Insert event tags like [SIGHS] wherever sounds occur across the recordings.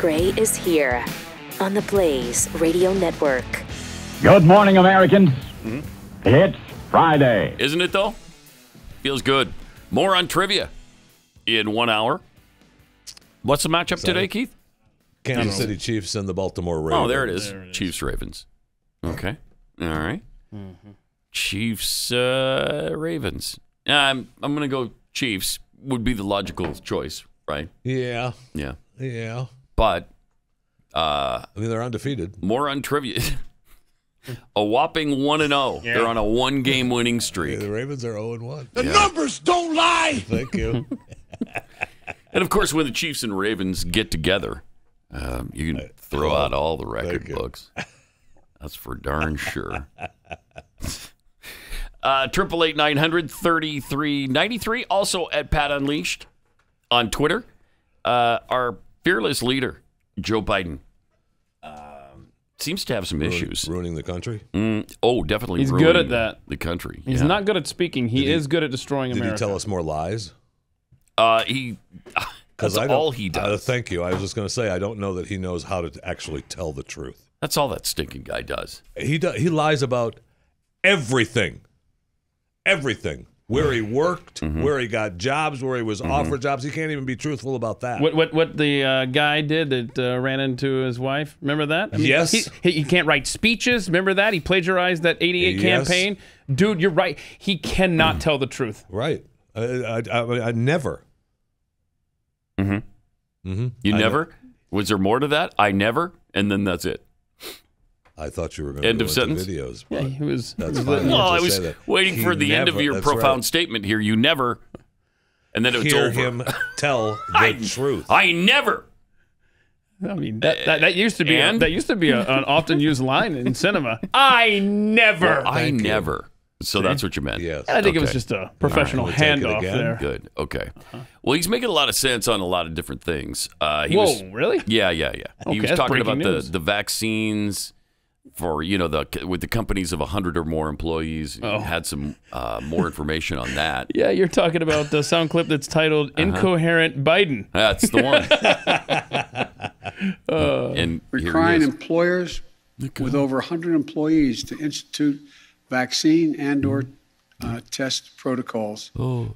Gray is here on the Blaze Radio Network. Good morning, Americans. It's Friday. Isn't it though? Feels good. More on trivia in one hour. What's the matchup today, Keith? Kansas City Chiefs and the Baltimore Ravens. Oh, there it is. Chiefs Ravens. Okay. All right. Chiefs uh, Ravens. I'm I'm gonna go Chiefs. Would be the logical choice, right? Yeah, Yeah. yeah. But uh, I mean, they're undefeated. more on trivia. [LAUGHS] a whopping one and zero. They're on a one game winning Yeah, streak. the Ravens are 0 and 1. The numbers don't lie. [LAUGHS] Thank you. [LAUGHS] And of course, when the Chiefs and Ravens get together, um, you can throw out all the record books. That's for darn sure. Uh, Triple eight nine hundred thirty three ninety three. Also at Pat Unleashed on Twitter. Uh, our fearless leader, Joe Biden, um, seems to have some issues. Ruining the country. Mm, oh, definitely. He's good at that. The country. He's yeah. not good at speaking. He, he- is good at destroying Did America. he tell us more lies? Uh, he. [LAUGHS] That's I don't- all he Uh, does. thank you. I was just going to say I don't know that he knows how to actually tell the truth. That's all that stinking guy does. He do, he lies about everything, everything. Where he worked, Mm-hmm. where he got jobs, where he was offered jobs. He can't even be truthful about that. What what what the uh, guy did that uh, ran into his wife? Remember that? I Yes. He, he, he can't write speeches. Remember that? He plagiarized that '88 Yes. campaign. Dude, you're right. He cannot tell the truth. Right. I, I, I, I never. Mm-hmm. Mm-hmm. You never? Was there more to that? I never, and then that's it. I thought you were going to End go of into sentence? videos. Yeah, but he was. That's he was fine. Well, I was waiting he for the end of your profound right. statement here. You never, and then it was Hear over. him [LAUGHS] tell the I- truth. I never. I mean, that, that, that used to be a, that used to be a, an often used line in cinema. [LAUGHS] I never. I Thank you. never. So that's what you meant. Yes. And I think it was just a professional All right, we'll handoff there. Good. Okay. Well, he's making a lot of sense on a lot of different things. Uh, he Whoa, was, really? Yeah, yeah, yeah. Okay, he was talking breaking about the, the vaccines for you know the with the companies of hundred or more employees. Oh. Had some uh, more information on that. [LAUGHS] Yeah, you're talking about the sound clip that's titled Uh-huh. "Incoherent Biden." That's the one. [LAUGHS] and requiring is. employers with over 100 employees to institute vaccine and/or uh, test protocols,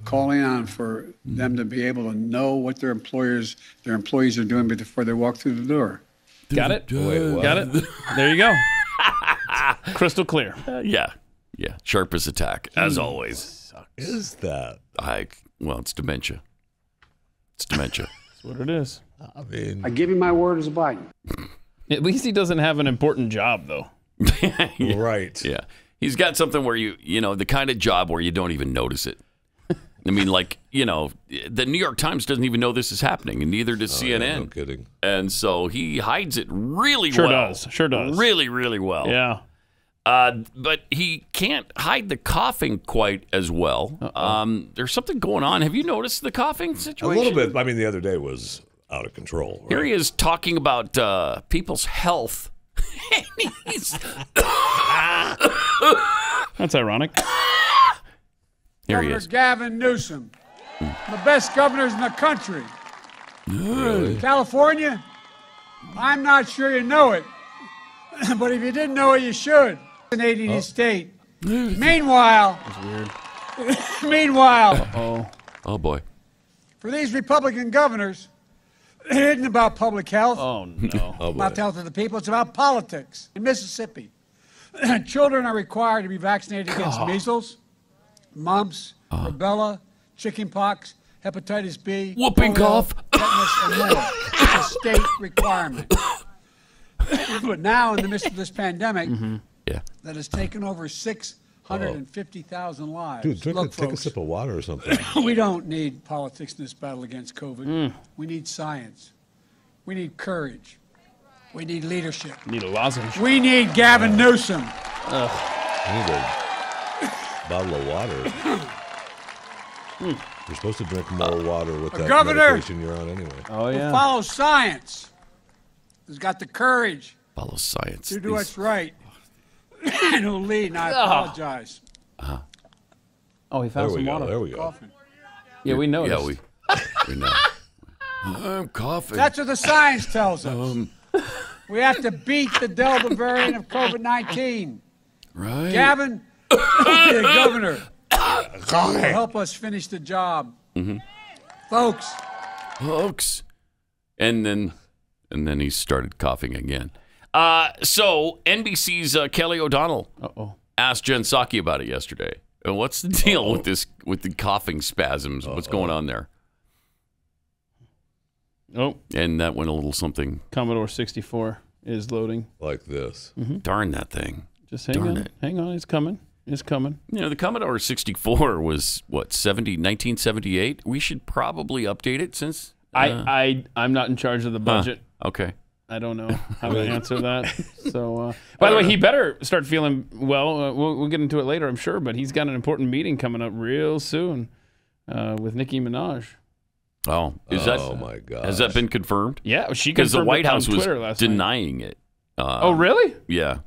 calling on for them to be able to know what their employers, their employees are doing before they walk through the door. Got it? Wait. Got it? There you go. Crystal clear. Uh, yeah, yeah. Sharp as attack, as always. Is that? I well, it's dementia. It's dementia. [LAUGHS] That's what it is. I mean, I give you my word as a Biden. At least he doesn't have an important job, though. [LAUGHS] right. Yeah. He's got something where you, you know, the kind of job where you don't even notice it. I mean, like, you know, the New York Times doesn't even know this is happening, and neither does Oh, yeah, CNN. no kidding. And so he hides it really Sure well. does. Sure does. Really, really well. Yeah. Uh, but he can't hide the coughing quite as well. Um, there's something going on. Have you noticed the coughing situation? A little bit. I mean, the other day was out of control. Right? Here he is talking about uh, people's health. [LAUGHS] He's- [LAUGHS] That's ironic. Here he is. Gavin Newsom, the best governors in the country. Really? California, I'm not sure you know it, [CLEARS THROAT] but if you didn't know it, you should. Fascinating his state. Meanwhile, [LAUGHS] meanwhile, Oh, Oh, boy. for these Republican governors, [CLEARS THROAT] it isn't about public health, oh no. [LAUGHS] Oh, boy. about the health of the people. It's about politics. In Mississippi, [CLEARS THROAT] children are required to be vaccinated against measles, mumps, uh-huh. rubella, chickenpox, hepatitis B, Whooping polio, cough. tetanus, and more. [LAUGHS] It's a state requirement. [COUGHS] but now, in the midst of this pandemic mm-hmm. Yeah. that has taken over 650,000 lives, Dude, drink look, a, take a folks, sip of water or something. [LAUGHS] we don't need politics in this battle against COVID. Mm. We need science. We need courage. We need leadership. Need a lozenge. We need Gavin Newsom. I need a [LAUGHS] bottle of water. Hmm. You're supposed to drink more water with that governor- medication you're on anyway. Oh yeah. follows science. Who's got the courage Follow science. to do These- what's right. And who'll lead. And I ah. apologize. Ah. Oh, he There found we some go. water. There we go. Coughing. Yeah, we noticed. Yeah, we, we know. [LAUGHS] I'm coughing. That's what the science tells us. Um. we have to beat the Delta variant of COVID 19. right. Gavin, [COUGHS] the governor, will help us finish the job. Mm-hmm. Folks, Folks. And then and then he started coughing again. Uh, so NBC's uh, Kelly O'Donnell Uh-oh. asked Jen Psaki about it yesterday. Uh, What's the deal with this with the coughing spasms? What's going on there? Oh, And that went a little something. Commodore 64 is loading. Like this. Darn that thing. Just hang Darn on. it. Hang on. It's coming. It's coming. You know, the Commodore 64 was what 70 1978. We should probably update it since uh, I, I, I'm not in charge of the budget. okay. I don't know [LAUGHS] how to answer that. [LAUGHS] So, uh, by the way, he better start feeling well. Uh, we'll, we'll get into it later, I'm sure. But he's got an important meeting coming up real soon uh, with Nicki Minaj. Oh, is that oh my god. has that been confirmed? Yeah, she Because the confirmed White on House was Twitter last night. denying it. Uh, Oh, really? Yeah,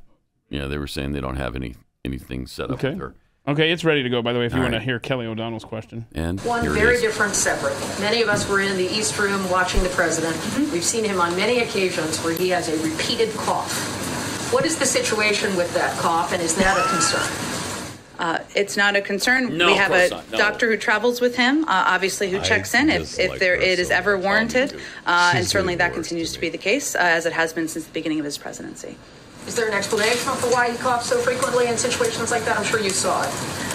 yeah. They were saying they don't have any anything set up Okay. with her. Okay, it's ready to go. By the way, if you All want to hear Kelly O'Donnell's question. And One very is. different, separate. Many of us were in the East Room watching the president. We've seen him on many occasions where he has a repeated cough. What is the situation with that cough, and is that a concern? Uh, it's not a concern. No, we have a not. No. doctor who travels with him, uh, obviously who I checks in if, if there her it is so ever warranted, me too. uh, and certainly that continues to to be the case uh, as it has been since the beginning of his presidency. Is there an explanation for why he coughs so frequently in situations like that? I'm sure you saw it.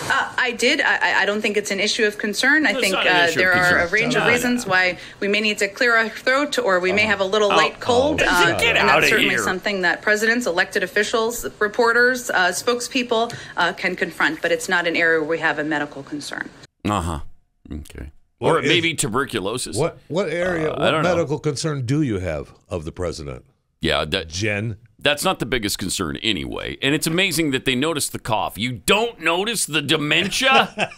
Uh, I did. I, I- I don't think it's an issue of concern. I It's think uh, there are a range of reasons why we may need to clear our throat, or we may have a little light cold. oh, uh, get and outta that's certainly here. something that presidents, elected officials, reporters, uh, spokespeople uh, can confront. But it's not an area where we have a medical concern. Uh huh. Okay. Well, or is- maybe tuberculosis. What what area? Uh, what don't know. medical concern do you have of the president, Yeah, that, Jen? That's not the biggest concern anyway. And it's amazing that they notice the cough. You don't notice the dementia?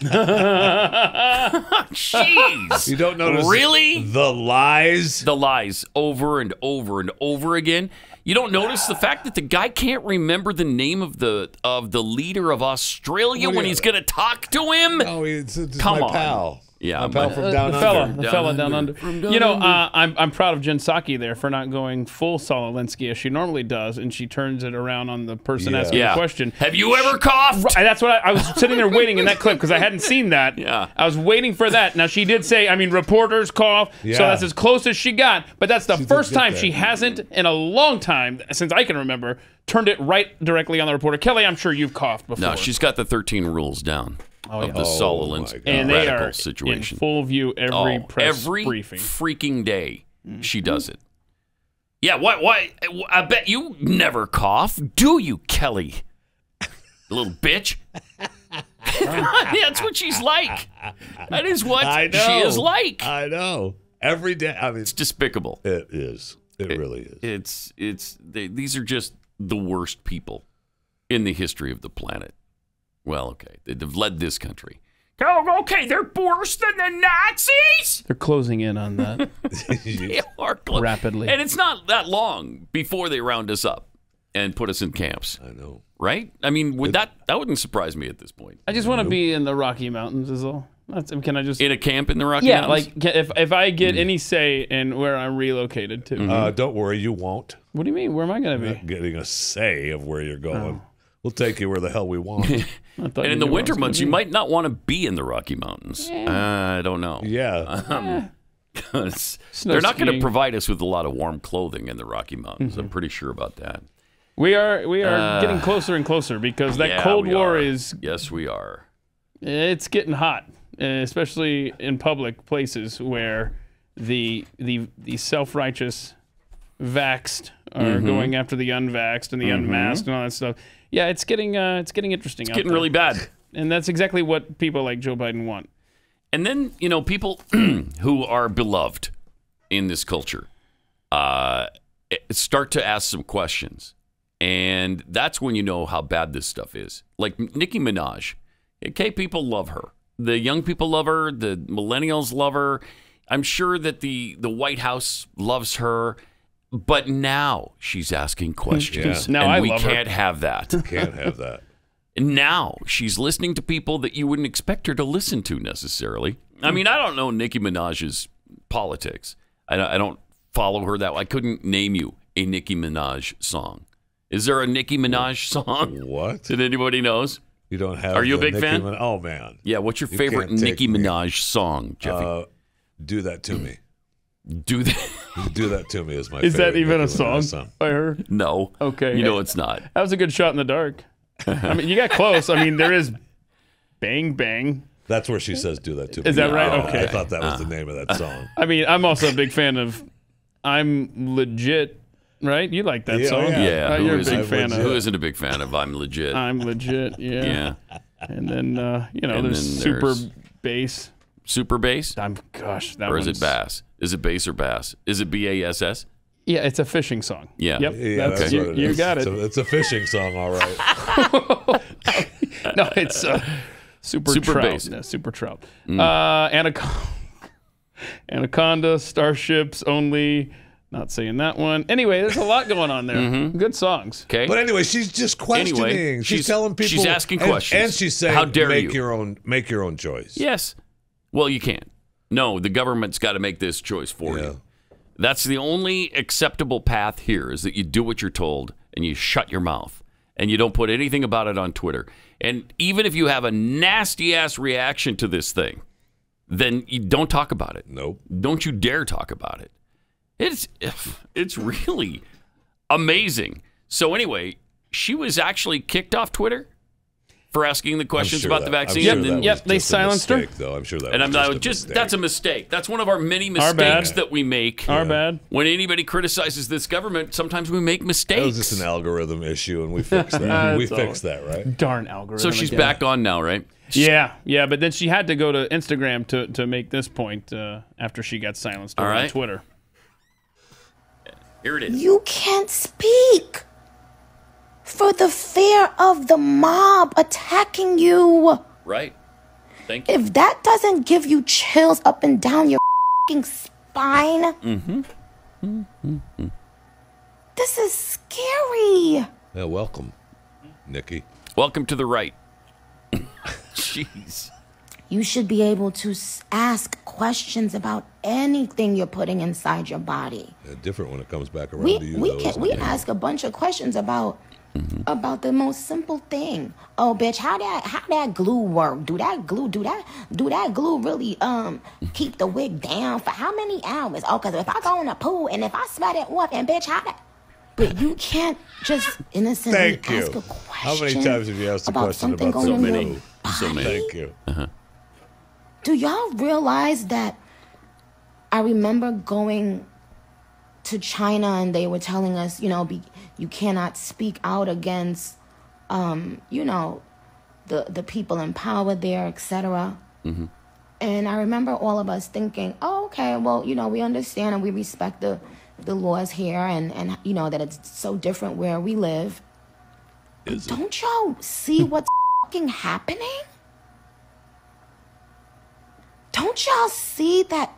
[LAUGHS] [LAUGHS] Jeez. You don't notice Really? the lies. the lies over and over and over again. You don't notice the fact that the guy can't remember the name of the of the leader of Australia when he's going to talk to him. No, it's, it's Come my on. pal. Yeah, my pal but- from Uh, down the under. fella, the Down fella under. down under. From down you know, under. uh, I'm I'm proud of Jen Psaki there for not going full Saul Alinsky as she normally does, and she turns it around on the person Yeah. asking Yeah. the question. Have you ever coughed? Right, that's what I, I was sitting there waiting in that clip because I hadn't seen that. [LAUGHS] Yeah. I was waiting for that. Now she did say, I mean, reporters cough, Yeah. so that's as close as she got. But that's the did first time that. she hasn't in a long time since I can remember turned it right directly on the reporter. Kelly, I'm sure you've coughed before. No, she's got the 13 rules down Oh, of the Oh, Saul my Alinsky and they are situation. in full view every Oh, press every briefing. freaking day mm-hmm. she does it. Yeah, why? Why? I bet you never cough, do you, Kelly? [LAUGHS] Little bitch. [LAUGHS] That's what she's like. That is what I know. she is like. I know. Every day. I mean, it's despicable. it is. It, really is. It's it's they, these are just the worst people in the history of the planet. Well, okay, they've led this country. Oh, okay, they're worse than the Nazis. [LAUGHS] They're closing in on that. [LAUGHS] They are clo- Rapidly. and it's not that long before they round us up and put us in camps, I know. right? I mean, would that that wouldn't surprise me at this point. I just want to be in the Rocky Mountains, is all. That's, can I just? In a camp in the Rocky yeah, Mountains? like if if I get Mm. any say in where I'm relocated to. Uh, don't worry, you won't. What do you mean? Where am I going to be? Not getting a say of where you're going. We'll take you where the hell we want. [LAUGHS] And in the knew where I winter months, you might not want to be in the Rocky Mountains. Uh, I don't know. yeah. [LAUGHS] 'Cause Snow they're not going to provide us with a lot of warm clothing in the Rocky Mountains. Mm-hmm. I'm pretty sure about that. We are we are Uh, getting closer and closer because that Yeah, Cold War are. is Yes, we are. it's getting hot, uh, especially in public places where the the the self righteous vaxxed are Mm-hmm. going after the unvaxxed and the unmasked and all that stuff. Yeah, it's getting uh, it's getting interesting. It's getting really bad. [LAUGHS] and that's exactly what people like Joe Biden want. And then, you know, people [CLEARS THROAT] who are beloved in this culture uh, start to ask some questions. And that's when you know how bad this stuff is. Like Nicki Minaj. Okay, people love her. The young people love her. The millennials love her. I'm sure that the, the White House loves her. But now she's asking questions. Yeah. Now and I we love her. can't have that. [LAUGHS] Can't have that. Now she's listening to people that you wouldn't expect her to listen to necessarily. I mean, I don't know Nicki Minaj's politics. I, don't- I don't follow her that. way. I couldn't name you a Nicki Minaj song. Is there a Nicki Minaj song What? that anybody knows? You don't have. Are you a big Nicki fan? Min- oh man. Yeah. What's your You favorite can't take Nicki me. Minaj song, Jeffy? Uh, do that to me. Do that? Do that to me is my. [LAUGHS] Is that even a Nicki Minaj song by her? no. Okay. You know it's not. That was a good shot in the dark. I mean, you got close. I mean, there is bang bang. That's where she says, "Do that to me." Is that right? Oh, Okay. I thought that was the name of that song. I mean, I'm also a big fan of I'm legit, right? You like that Yeah, song? yeah. Yeah. Uh, who you're a isn't- big fan Who of Who isn't a big fan of I'm legit? I'm legit, [LAUGHS] yeah. yeah. And then uh, you know, And there's then super there's- bass. Super bass? I'm gosh, that Or is it bass? Is it bass or bass? Is it B A S S? Yeah, it's a fishing song. Yeah. Yep. Yeah, that's, that's you, what it you is. got it. It's a, it's a fishing song, all right. [LAUGHS] no, it's uh, super, Super trout. bass. No, super trout. Mm. Uh, Anaconda, Anaconda, Starships only. Not saying that one. Anyway, there's a lot going on there. Good songs. Mm-hmm. Okay. But anyway, she's just questioning. Anyway, she's, she's- telling people. she's asking and- questions. and, she's saying, How dare make you." your own, make your own choice." Yes. Well, you can't. No, the government's got to make this choice for Yeah. you. That's the only acceptable path here is that you do what you're told and you shut your mouth and you don't put anything about it on Twitter. And even if you have a nasty ass reaction to this thing, then you don't talk about it. Nope. Don't you dare talk about it. It's [SIGHS] it's really amazing. So anyway, she was actually kicked off Twitter for asking the questions sure about the that- I'm vaccine. sure and then- Yep, they just a silenced her. mistake, Though I'm sure that and was I'm just, not, a just that's a mistake. That's one of our many Our mistakes that we make. Our bad. When anybody criticizes this government, sometimes we make mistakes. That was mistakes. just an algorithm issue, and we fixed that. [LAUGHS] we fixed that, right? Darn algorithm. so she's again. back on now, right? Yeah, yeah, but then she had to go to Instagram to, to make this point uh, after she got silenced All on right. Twitter. Here it is. You can't speak for the fear of the mob attacking you. Right. Thank you. If that doesn't give you chills up and down your fing spine, Mm-hmm. this is scary. Yeah, welcome, Nicki. Welcome to the right. [LAUGHS] Jeez. You should be able to ask questions about anything you're putting inside your body. Yeah, different when it comes back around We to you. we though, can we ask a bunch of questions about about the most simple thing. Oh, bitch, how that how that glue work? Do that glue do that do that glue really um keep the wig down for how many hours? Oh, cause if I go in a pool and if I sweat it off and bitch, how that? But you can't just innocently Thank you. ask a question. How many times have you asked a about question about going so in many? your So many. Thank you. Uh-huh. do y'all realize that I remember going to China and they were telling us, you know, be, you cannot speak out against, um, you know, the the people in power there, etc. And I remember all of us thinking, oh, okay, well, you know, we understand and we respect the the laws here, and and you know that it's so different where we live. But don't y'all see [LAUGHS] what's fucking happening? Don't y'all see that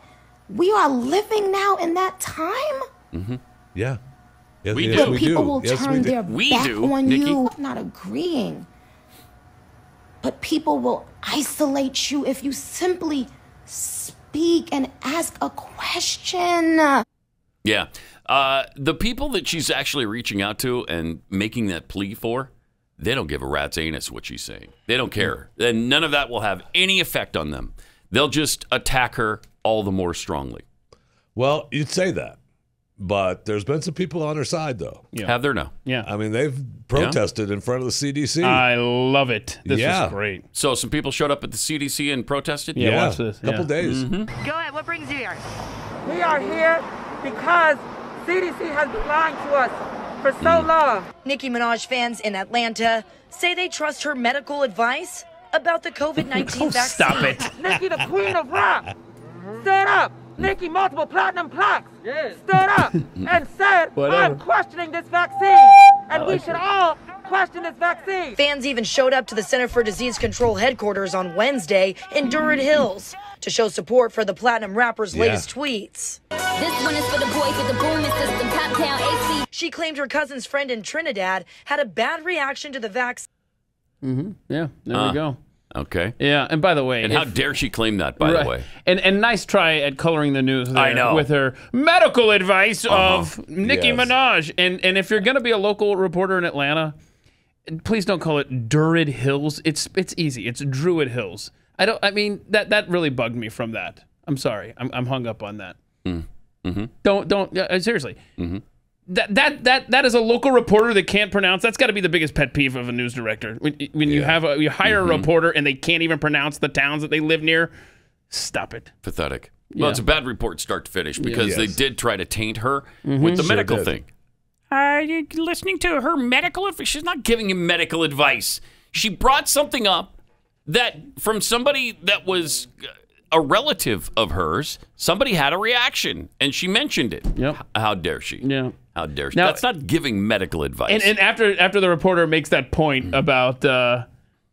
we are living now in that time? Yeah. Yes, We yes, do. We people do. will Yes, we turn do. their We back do, on Nicki. you. I'm not agreeing. But people will isolate you if you simply speak and ask a question. Yeah. Uh, the people that she's actually reaching out to and making that plea for, they don't give a rat's anus what she's saying. They don't care. And none of that will have any effect on them. They'll just attack her all the more strongly. Well, you'd say that, but there's been some people on her side, though. Yeah. Have there now? Yeah. I mean, they've protested in front of the CDC. I love it. This Yeah. is great. So some people showed up at the CDC and protested? Yeah, watch this. A couple Yeah. days. Mm-hmm. Go ahead. What brings you here? We are here because CDC has been lying to us for so mm. long. Nicki Minaj fans in Atlanta say they trust her medical advice about the COVID 19 [LAUGHS] vaccine. Stop it. Nicki, the queen of rap, stand up. Nicki, multiple platinum plaques, stood up [LAUGHS] and said, I'm questioning this vaccine. And we should all question this vaccine. Fans even showed up to the Center for Disease Control headquarters on Wednesday in Durant Hills to show support for the platinum rapper's Yeah. latest tweets. This one is for the boys with the booming system, top down AC. She claimed her cousin's friend in Trinidad had a bad reaction to the vaccine. Mm-hmm. Yeah, there Uh. we go. Okay. Yeah, and by the way, And how dare she claim that, by Right. the way? And and nice try at coloring the news. There I know. with her medical advice Uh-huh. of Nicki Yes. Minaj. And and if you're gonna be a local reporter in Atlanta, please don't call it Druid Hills. It's it's easy. It's Druid Hills. I don't. I mean that that really bugged me from that. I'm sorry. I'm I'm hung up on that. Mm-hmm. Don't don't uh, seriously. That that that that is a local reporter that can't pronounce. That's got to be the biggest pet peeve of a news director. When, when you have a you hire Mhm. a reporter and they can't even pronounce the towns that they live near, stop it. Pathetic. Yeah. Well, it's a bad report start to finish because they Yes. did try to taint her Mhm. with the Sure medical did. thing. Uh, you listening to her medical advice? She's not giving him medical advice. She brought something up that from somebody that was uh, a relative of hers, somebody had a reaction and she mentioned it. Yep. How dare she? Yeah. How dare? Now- That's not giving medical advice. And and after after the reporter makes that point about uh,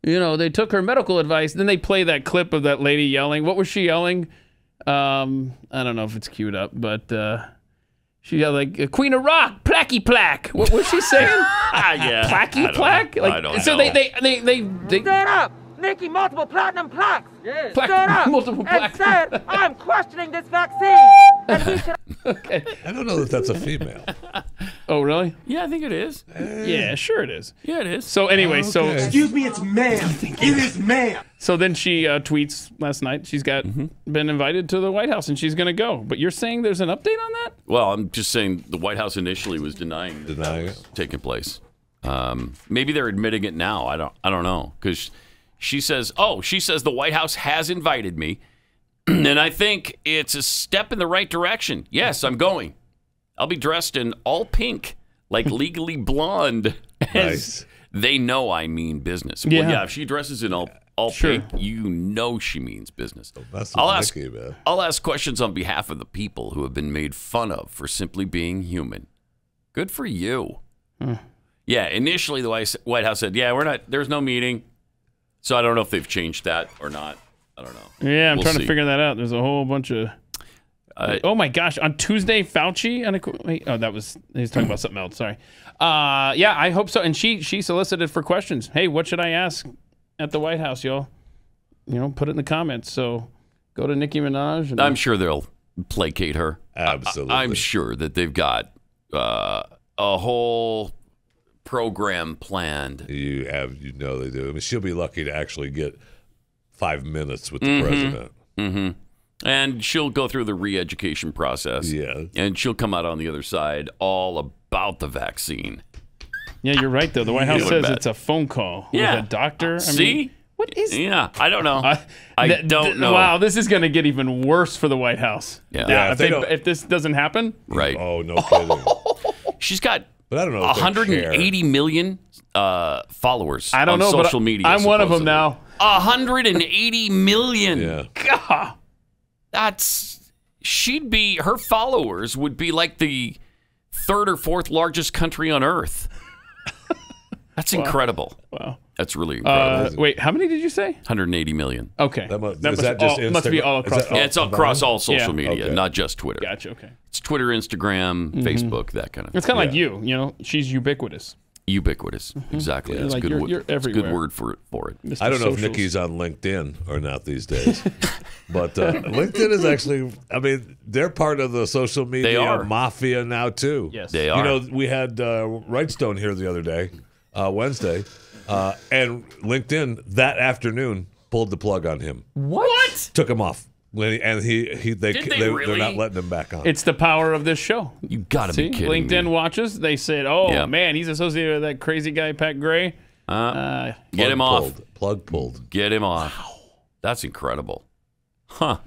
you know they took her medical advice, then they play that clip of that lady yelling. What was she yelling? Um, I don't know if it's queued up, but uh, she yelled like Queen of Rock, placky plaque. What was she saying? [LAUGHS] yeah. [LAUGHS] Placky don't plaque. know. Like I don't so know. they they they they, they Stand up! Nicki, multiple platinum plaques. Yes. Plaque- Stand up multiple and plaques. said, I'm questioning this vaccine. [LAUGHS] And we should I don't know that that's a female. [LAUGHS] Oh really? Yeah, I think it is. Yeah, sure it is. Yeah, it is. So anyway, so Excuse me, it's ma'am. It is ma'am. So then she uh, tweets last night. She's got Mm-hmm. been invited to the White House and she's going to go. But you're saying there's an update on that? Well, I'm just saying the White House initially was denying that Denying that was taking place. Um, maybe they're admitting it now. I don't. I don't know because she says, "Oh, she says the White House has invited me, [CLEARS THROAT] and I think it's a step in the right direction. Yes, I'm going. I'll be dressed in all pink, like [LAUGHS] Legally Blonde, Nice. they know I mean business. Yeah. Well, yeah. If she dresses in all all Sure. pink, you know she means business. Oh, that's I'll ask. Man. I'll ask questions on behalf of the people who have been made fun of for simply being human. Good for you. Hmm. Yeah, initially the White White House said, "Yeah, we're not. There's no meeting." So I don't know if they've changed that or not. I don't know. Yeah, I'm We'll trying see. to figure that out. There's a whole bunch of. Uh, oh my gosh! On Tuesday, Fauci. unequ- Wait, oh, that was he was talking about something else. Sorry. Uh, yeah, I hope so. And she she solicited for questions. Hey, what should I ask at the White House, y'all? You know, put it in the comments. So go to Nicki Minaj. And, I'm sure they'll placate her. Absolutely. I, am sure that they've got uh, a whole program planned. You have, you know, they do. I mean, she'll be lucky to actually get five minutes with the Mhm. president. Mm-hmm. And she'll go through the re-education process. Yeah. And she'll come out on the other side all about the vaccine. yeah, you're right though. The White House says bet. it's a phone call Yeah. with a doctor. I See? mean, what is? Yeah, I don't know. I, I don't know. Wow, this is going to get even worse for the White House. Yeah. Now, Yeah, if, if they they- if this doesn't happen, Right. Oh, no kidding. [LAUGHS] She's got But I don't know. 180 million uh, followers I don't on know, social media. I'm one of them supposedly. now. 180 million. Yeah. God. That's she'd be her followers would be like the third or fourth largest country on earth. [LAUGHS] That's incredible. Wow. That's really Uh, wait, how many did you say? 180 million. Okay. That must- That is must, that just all, must be Instagram? all Is across. that Yeah, all it's across all Yeah. social media, Okay. not just Twitter. Gotcha. Okay. It's Twitter, Instagram, Facebook, that kind of Thing. It's kind of like you. You know, she's ubiquitous. Ubiquitous. Exactly. Yeah, That's like a good you're- word. you're That's a good word for it. For it. Mr. I don't know if Nicki's on LinkedIn or not these [LAUGHS] days, but uh, LinkedIn is actually. I mean, they're part of the social media are. mafia now too. Yes. They are. You know, we had uh, Wrightstone here the other day, uh, Wednesday, uh, and LinkedIn that afternoon pulled the plug on him, What? took him off, When and he he they, Did they they are not letting him back on. It's the power of this show. You got to See, be kidding LinkedIn me. watches. They said, "Oh Yeah. man, he's associated with that crazy guy Pat Gray." Uh, Uh, get Plug him off. pulled. Plug pulled. Get him off. That's incredible. Huh.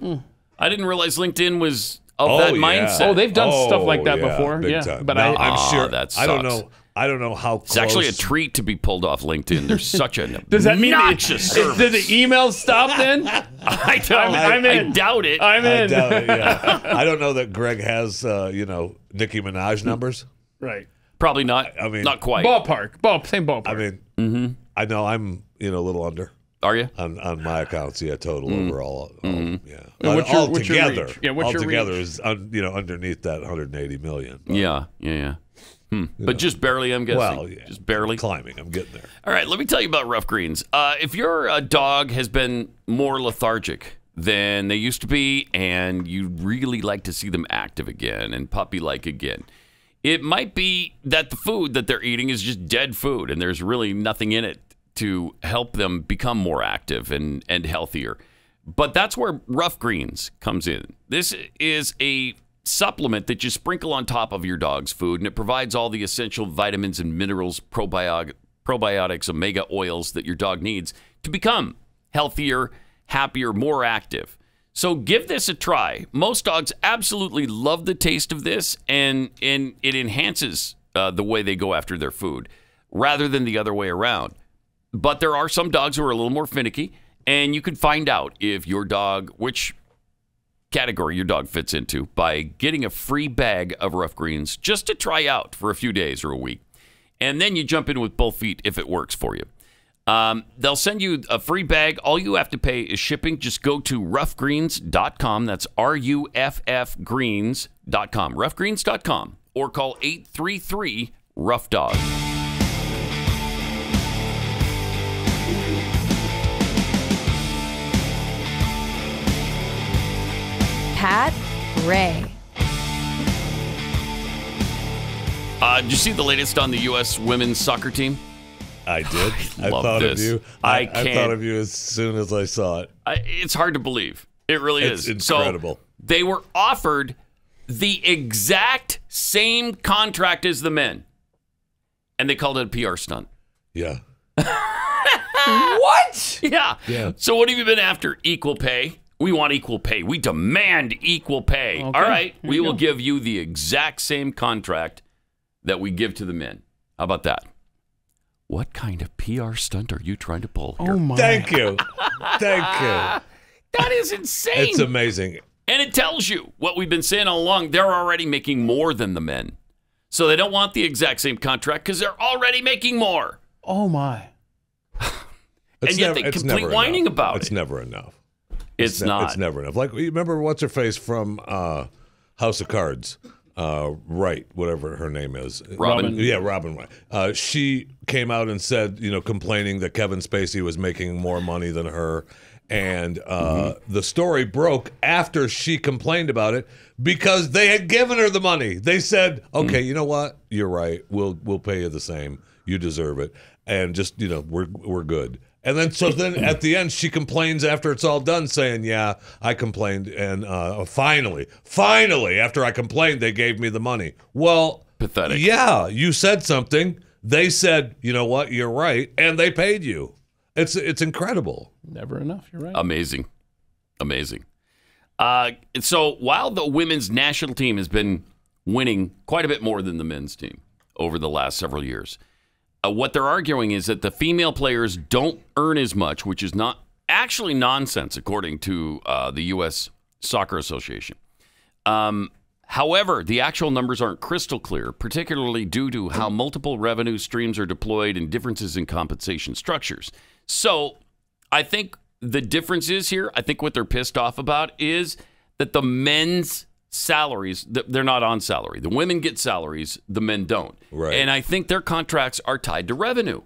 I didn't realize LinkedIn was of Oh, that yeah. mindset. Oh, they've done stuff Oh, like that yeah, before. big Yeah, time. but Now, I, I'm Ah, sure that I don't know. I don't know how close. It's actually a treat to be pulled off LinkedIn. There's such an [LAUGHS] does that mean obnoxious [LAUGHS] the, service. did the emails stop then? [LAUGHS] I, don't, I'm- I, I'm in. I doubt it. I'm I doubt it. Yeah, I don't know that Greg has uh, you know Nicki Minaj numbers. right. Probably not. I mean- not quite. Ballpark. Ball. Same ballpark. I mean, Mm-hmm. I know I'm you know a little under Are you? on, on my accounts. Yeah, total overall. all- Mm-hmm. Yeah, And what's your- all what's your together. reach? Yeah, what's all your together reach? is un, you know underneath that 180 million. But Yeah, yeah, yeah. Hmm. But just barely, I'm guessing. Well, yeah. Just barely. Climbing. I'm getting there. All right, let me tell you about Ruff Greens. Uh, if your uh, dog has been more lethargic than they used to be, and you really like to see them active again and puppy like again, it might be that the food that they're eating is just dead food, and there's really nothing in it to help them become more active and, and healthier. But that's where Ruff Greens comes in. This is a supplement that you sprinkle on top of your dog's food, and it provides all the essential vitamins and minerals, probiotic, probiotics, omega oils that your dog needs to become healthier, happier, more active. So give this a try. Most dogs absolutely love the taste of this, and and it enhances uh, the way they go after their food, rather than the other way around. But there are some dogs who are a little more finicky, and you can find out if your dog, which category your dog fits into, by getting a free bag of Ruff Greens just to try out for a few days or a week. And then you jump in with both feet if it works for you. Um, they'll send you a free bag. All you have to pay is shipping. Just go to ruffgreens.com. That's R U F F greens.com. Ruffgreens.com or call 833 Ruff Dog. Pat Gray. Uh, did you see the latest on the U.S. women's soccer team? I did. I, love thought this. of you. I I, can't- thought of you as soon as I saw it. I, it's hard to believe. It really It's is. incredible. So they were offered the exact same contract as the men, and they called it a PR stunt. Yeah. [LAUGHS] what? Yeah. Yeah. So what have you been after? Equal pay. We want equal pay. We demand equal pay. Okay. All right. Here We will go. give you the exact same contract that we give to the men. How about that? What kind of PR stunt are you trying to pull here? Oh my. Thank you. Thank you. [LAUGHS] That is insane. It's amazing. And it tells you what we've been saying all along. They're already making more than the men. So they don't want the exact same contract because they're already making more. Oh my. [LAUGHS] And yet they it's complete whining enough. about it's it. It's never enough. It's ne- not. It's never enough. Like you remember what's her face from uh, House of Cards? Uh, Wright, whatever her name is. Robin. Yeah, Robin Wright. Uh, she came out and said, you know, complaining that Kevin Spacey was making more money than her. And uh, the story broke after she complained about it because they had given her the money. They said, "Okay, you know what? You're right. We'll we'll pay you the same. You deserve it." And just you know, we're we're good. And then so then at the end she complains after it's all done, saying, "Yeah, I complained, and uh, finally, finally, after I complained, they gave me the money." Well, pathetic. Yeah, you said something. They said, "You know what? You're right," and they paid you. It's it's incredible. Never enough. You're right. Amazing. Amazing. Uh, so while the women's national team has been winning quite a bit more than the men's team over the last several years, uh, what they're arguing is that the female players don't earn as much, which is not actually nonsense, according to uh, the U.S. Soccer Association. Um, however, the actual numbers aren't crystal clear, particularly due to how multiple revenue streams are deployed and differences in compensation structures. So, I think the difference is here. I think what they're pissed off about is that the men's salaries th- they're not on salary. The women get salaries, the men don't. Right. And I think their contracts are tied to revenue.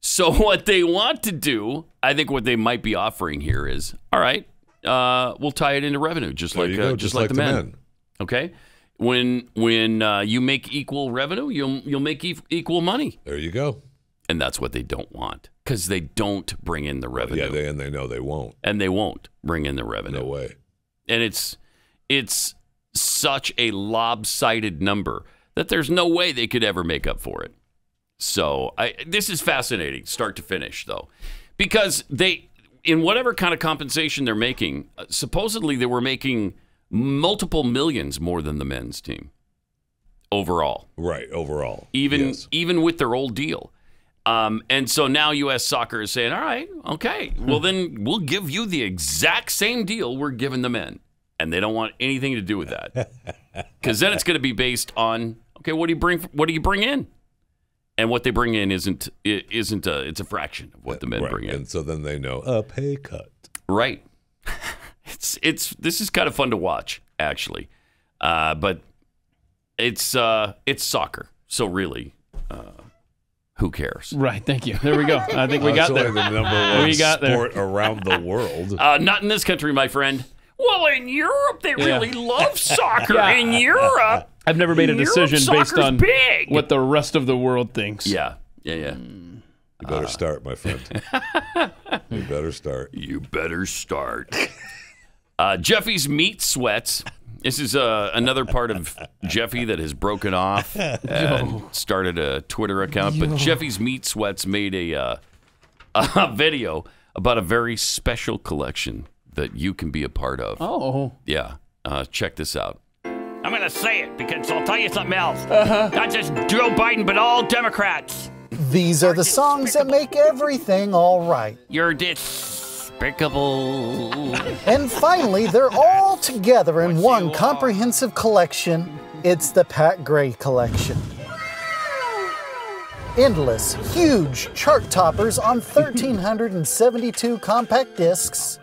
So [LAUGHS] what they want to do, I think what they might be offering here is, all right, uh, we'll tie it into revenue, just There like uh, go, just, like, the men. men. Okay, when when uh, you make equal revenue, you'll you'll make e- equal money, There you go. and that's what they don't want because they don't bring in the revenue, Yeah, they, and they know they won't. and they won't bring in the revenue. No way. and it's it's such a lopsided number that there's no way they could ever make up for it. So I, this is fascinating, start to finish, though, because they, in whatever kind of compensation they're making, uh, supposedly they were making multiple millions more than the men's team overall Right. Overall, even Yes. even with their old deal. Um, and so now U.S. Soccer is saying, all right, okay, well then we'll give you the exact same deal we're giving the men, and they don't want anything to do with that because then it's going to be based on okay, what do you bring? What do you bring in? And what they bring in isn't it isn't a it's a fraction of what the men Right. bring in. And so then they know a pay cut. Right. [LAUGHS] It's it's this is kind of fun to watch actually, uh, but it's uh, it's soccer. So really, uh, who cares? Right. Thank you. There we go. I think we That's got there. the number one we got there. sport around the world. Uh, not in this country, my friend. Well, in Europe, they Yeah. really love [LAUGHS] soccer. Yeah. In Europe, I've never made a Europe, decision based on big. what the rest of the world thinks. yeah, yeah, yeah. You better start, my friend. [LAUGHS] you better start. You better start. Uh, Jeffy's meat sweats. This is uh, another part of Jeffy that has broken off [LAUGHS] and started a Twitter account. But Jeffy's meat sweats made a, uh, a video about a very special collection that you can be a part of. Oh. Yeah. Uh, check this out. I'm going to say it because I'll tell you something else. Uh-huh. Not just Joe Biden, but all Democrats. These are the songs that make everything all right. You're despicable. And finally, they're all together in one comprehensive collection. It's the Pat Gray collection. Endless, huge chart toppers on 1,372 compact discs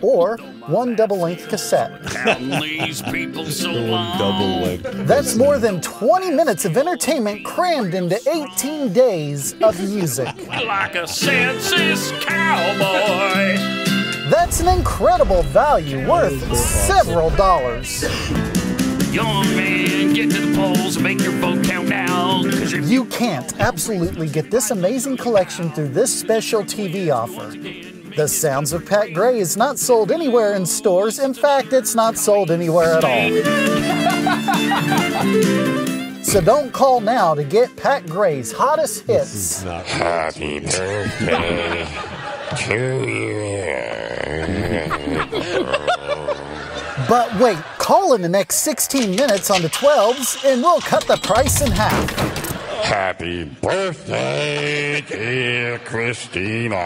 or one double length cassette. So. Double leg. That's more than 20 minutes of entertainment crammed into 18 days of music. Like a census cowboy. That's an incredible value worth several dollars. Young man, get to the polls and make your vote count now. Cause You can't absolutely get this amazing collection through this special TV offer. The Sounds of Pat Gray is not sold anywhere in stores. In fact, it's not sold anywhere at all. So don't call now to get Pat Gray's hottest hits. Happy birthday to you. But wait, call in the next 16 minutes on the 12s and we'll cut the price in half. Happy birthday, dear Christina.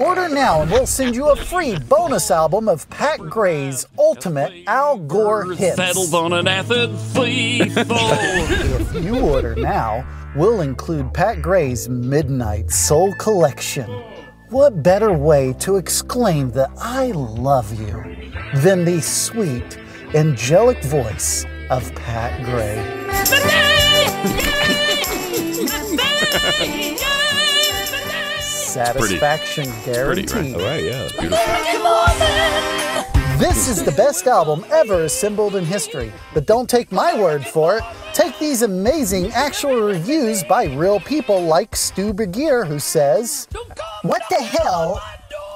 Order now and we'll send you a free bonus album of Pat Gray's ultimate Al Gore hits. settled on an athlete. [LAUGHS] if you order now, we'll include Pat Gray's Midnight Soul Collection. What better way to exclaim that I love you than the sweet, angelic voice of Pat Gray? Satisfaction pretty, right? guaranteed. All right, yeah. This is the best album ever assembled in history. But don't take my word for it. Take these amazing actual reviews by real people like Stu Burguiere, who says, What the hell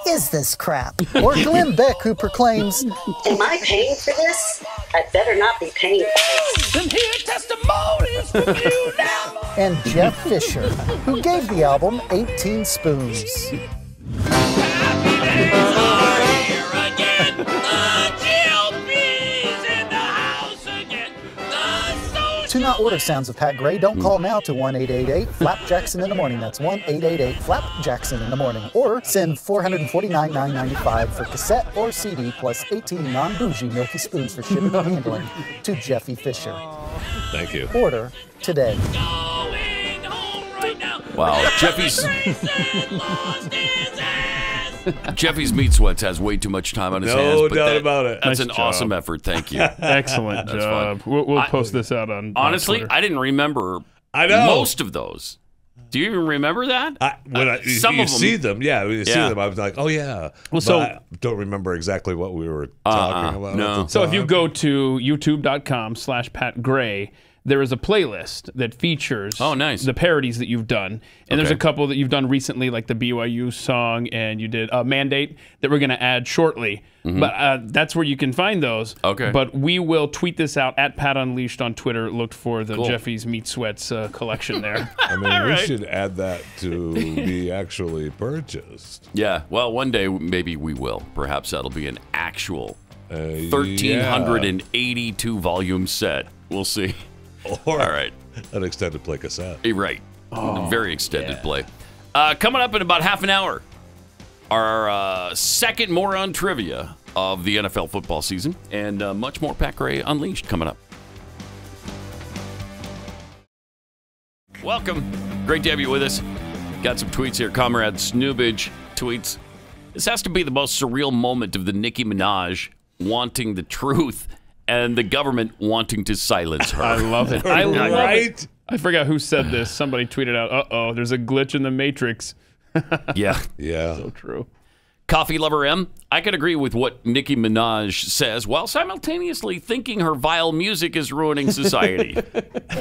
is this crap? Or Glenn Beck, who proclaims, Am I paying for this? I better not be paying for this. and Jeff Fisher, who gave the album 18 spoons. To not order Sounds of Pat Gray, don't hmm. call now to 1 888 Flap Jackson in the morning. That's 1 888 Flap Jackson in the morning. Or send 449 995 for cassette or CD plus 18 non bougie Milky Spoons for shipping and handling to Jeffy Fisher. Thank you. Order today. Wow, Jeffy's [LAUGHS] Jeffy's meat sweats has way too much time on his No hands. No doubt that- about it. That's Nice an job. awesome effort. Thank you. [LAUGHS] Excellent That's job. fun. We'll, we'll I- post this out on. on Honestly, Twitter. I didn't remember. I know. most of those. Do you even remember that? I, when I, uh, Some you of them. see them, yeah, you see them. I was like, oh yeah. Well, But so- I don't remember exactly what we were Uh-uh, talking about. no. So if you go to youtube.com slash Pat Gray, there is a playlist that features Oh, nice. the parodies that you've done. And there's a couple that you've done recently, like the BYU song, and you did a mandate that we're going to add shortly. But uh, that's where you can find those. Mm-hmm. Okay. But we will tweet this out at Pat Unleashed on Twitter. Look for the Cool. Jeffy's Meat Sweats uh, collection [LAUGHS] there. I mean, we right. should add that to be actually purchased. Yeah. Well, one day maybe we will. Perhaps that'll be an actual Uh, 1382 volume set. We'll see. Yeah. Or All right. an extended play cassette. Eh, Right. Very extended play. Uh, coming up in about half an hour, our uh, second moron trivia of the NFL football season, and uh, much more Pat Gray Unleashed coming up. Welcome. Great to have you with us. Got some tweets here. Comrade Snoobage tweets This has to be the most surreal moment of the Nicki Minaj wanting the truth and the government wanting to silence her. I love it. [LAUGHS] I love Right? it. I forgot who said this. Somebody tweeted out, "Uh oh, there's a glitch in the matrix." [LAUGHS] Yeah. Yeah. So true. Coffee lover M, I can agree with what Nicki Minaj says while simultaneously thinking her vile music is ruining society. [LAUGHS]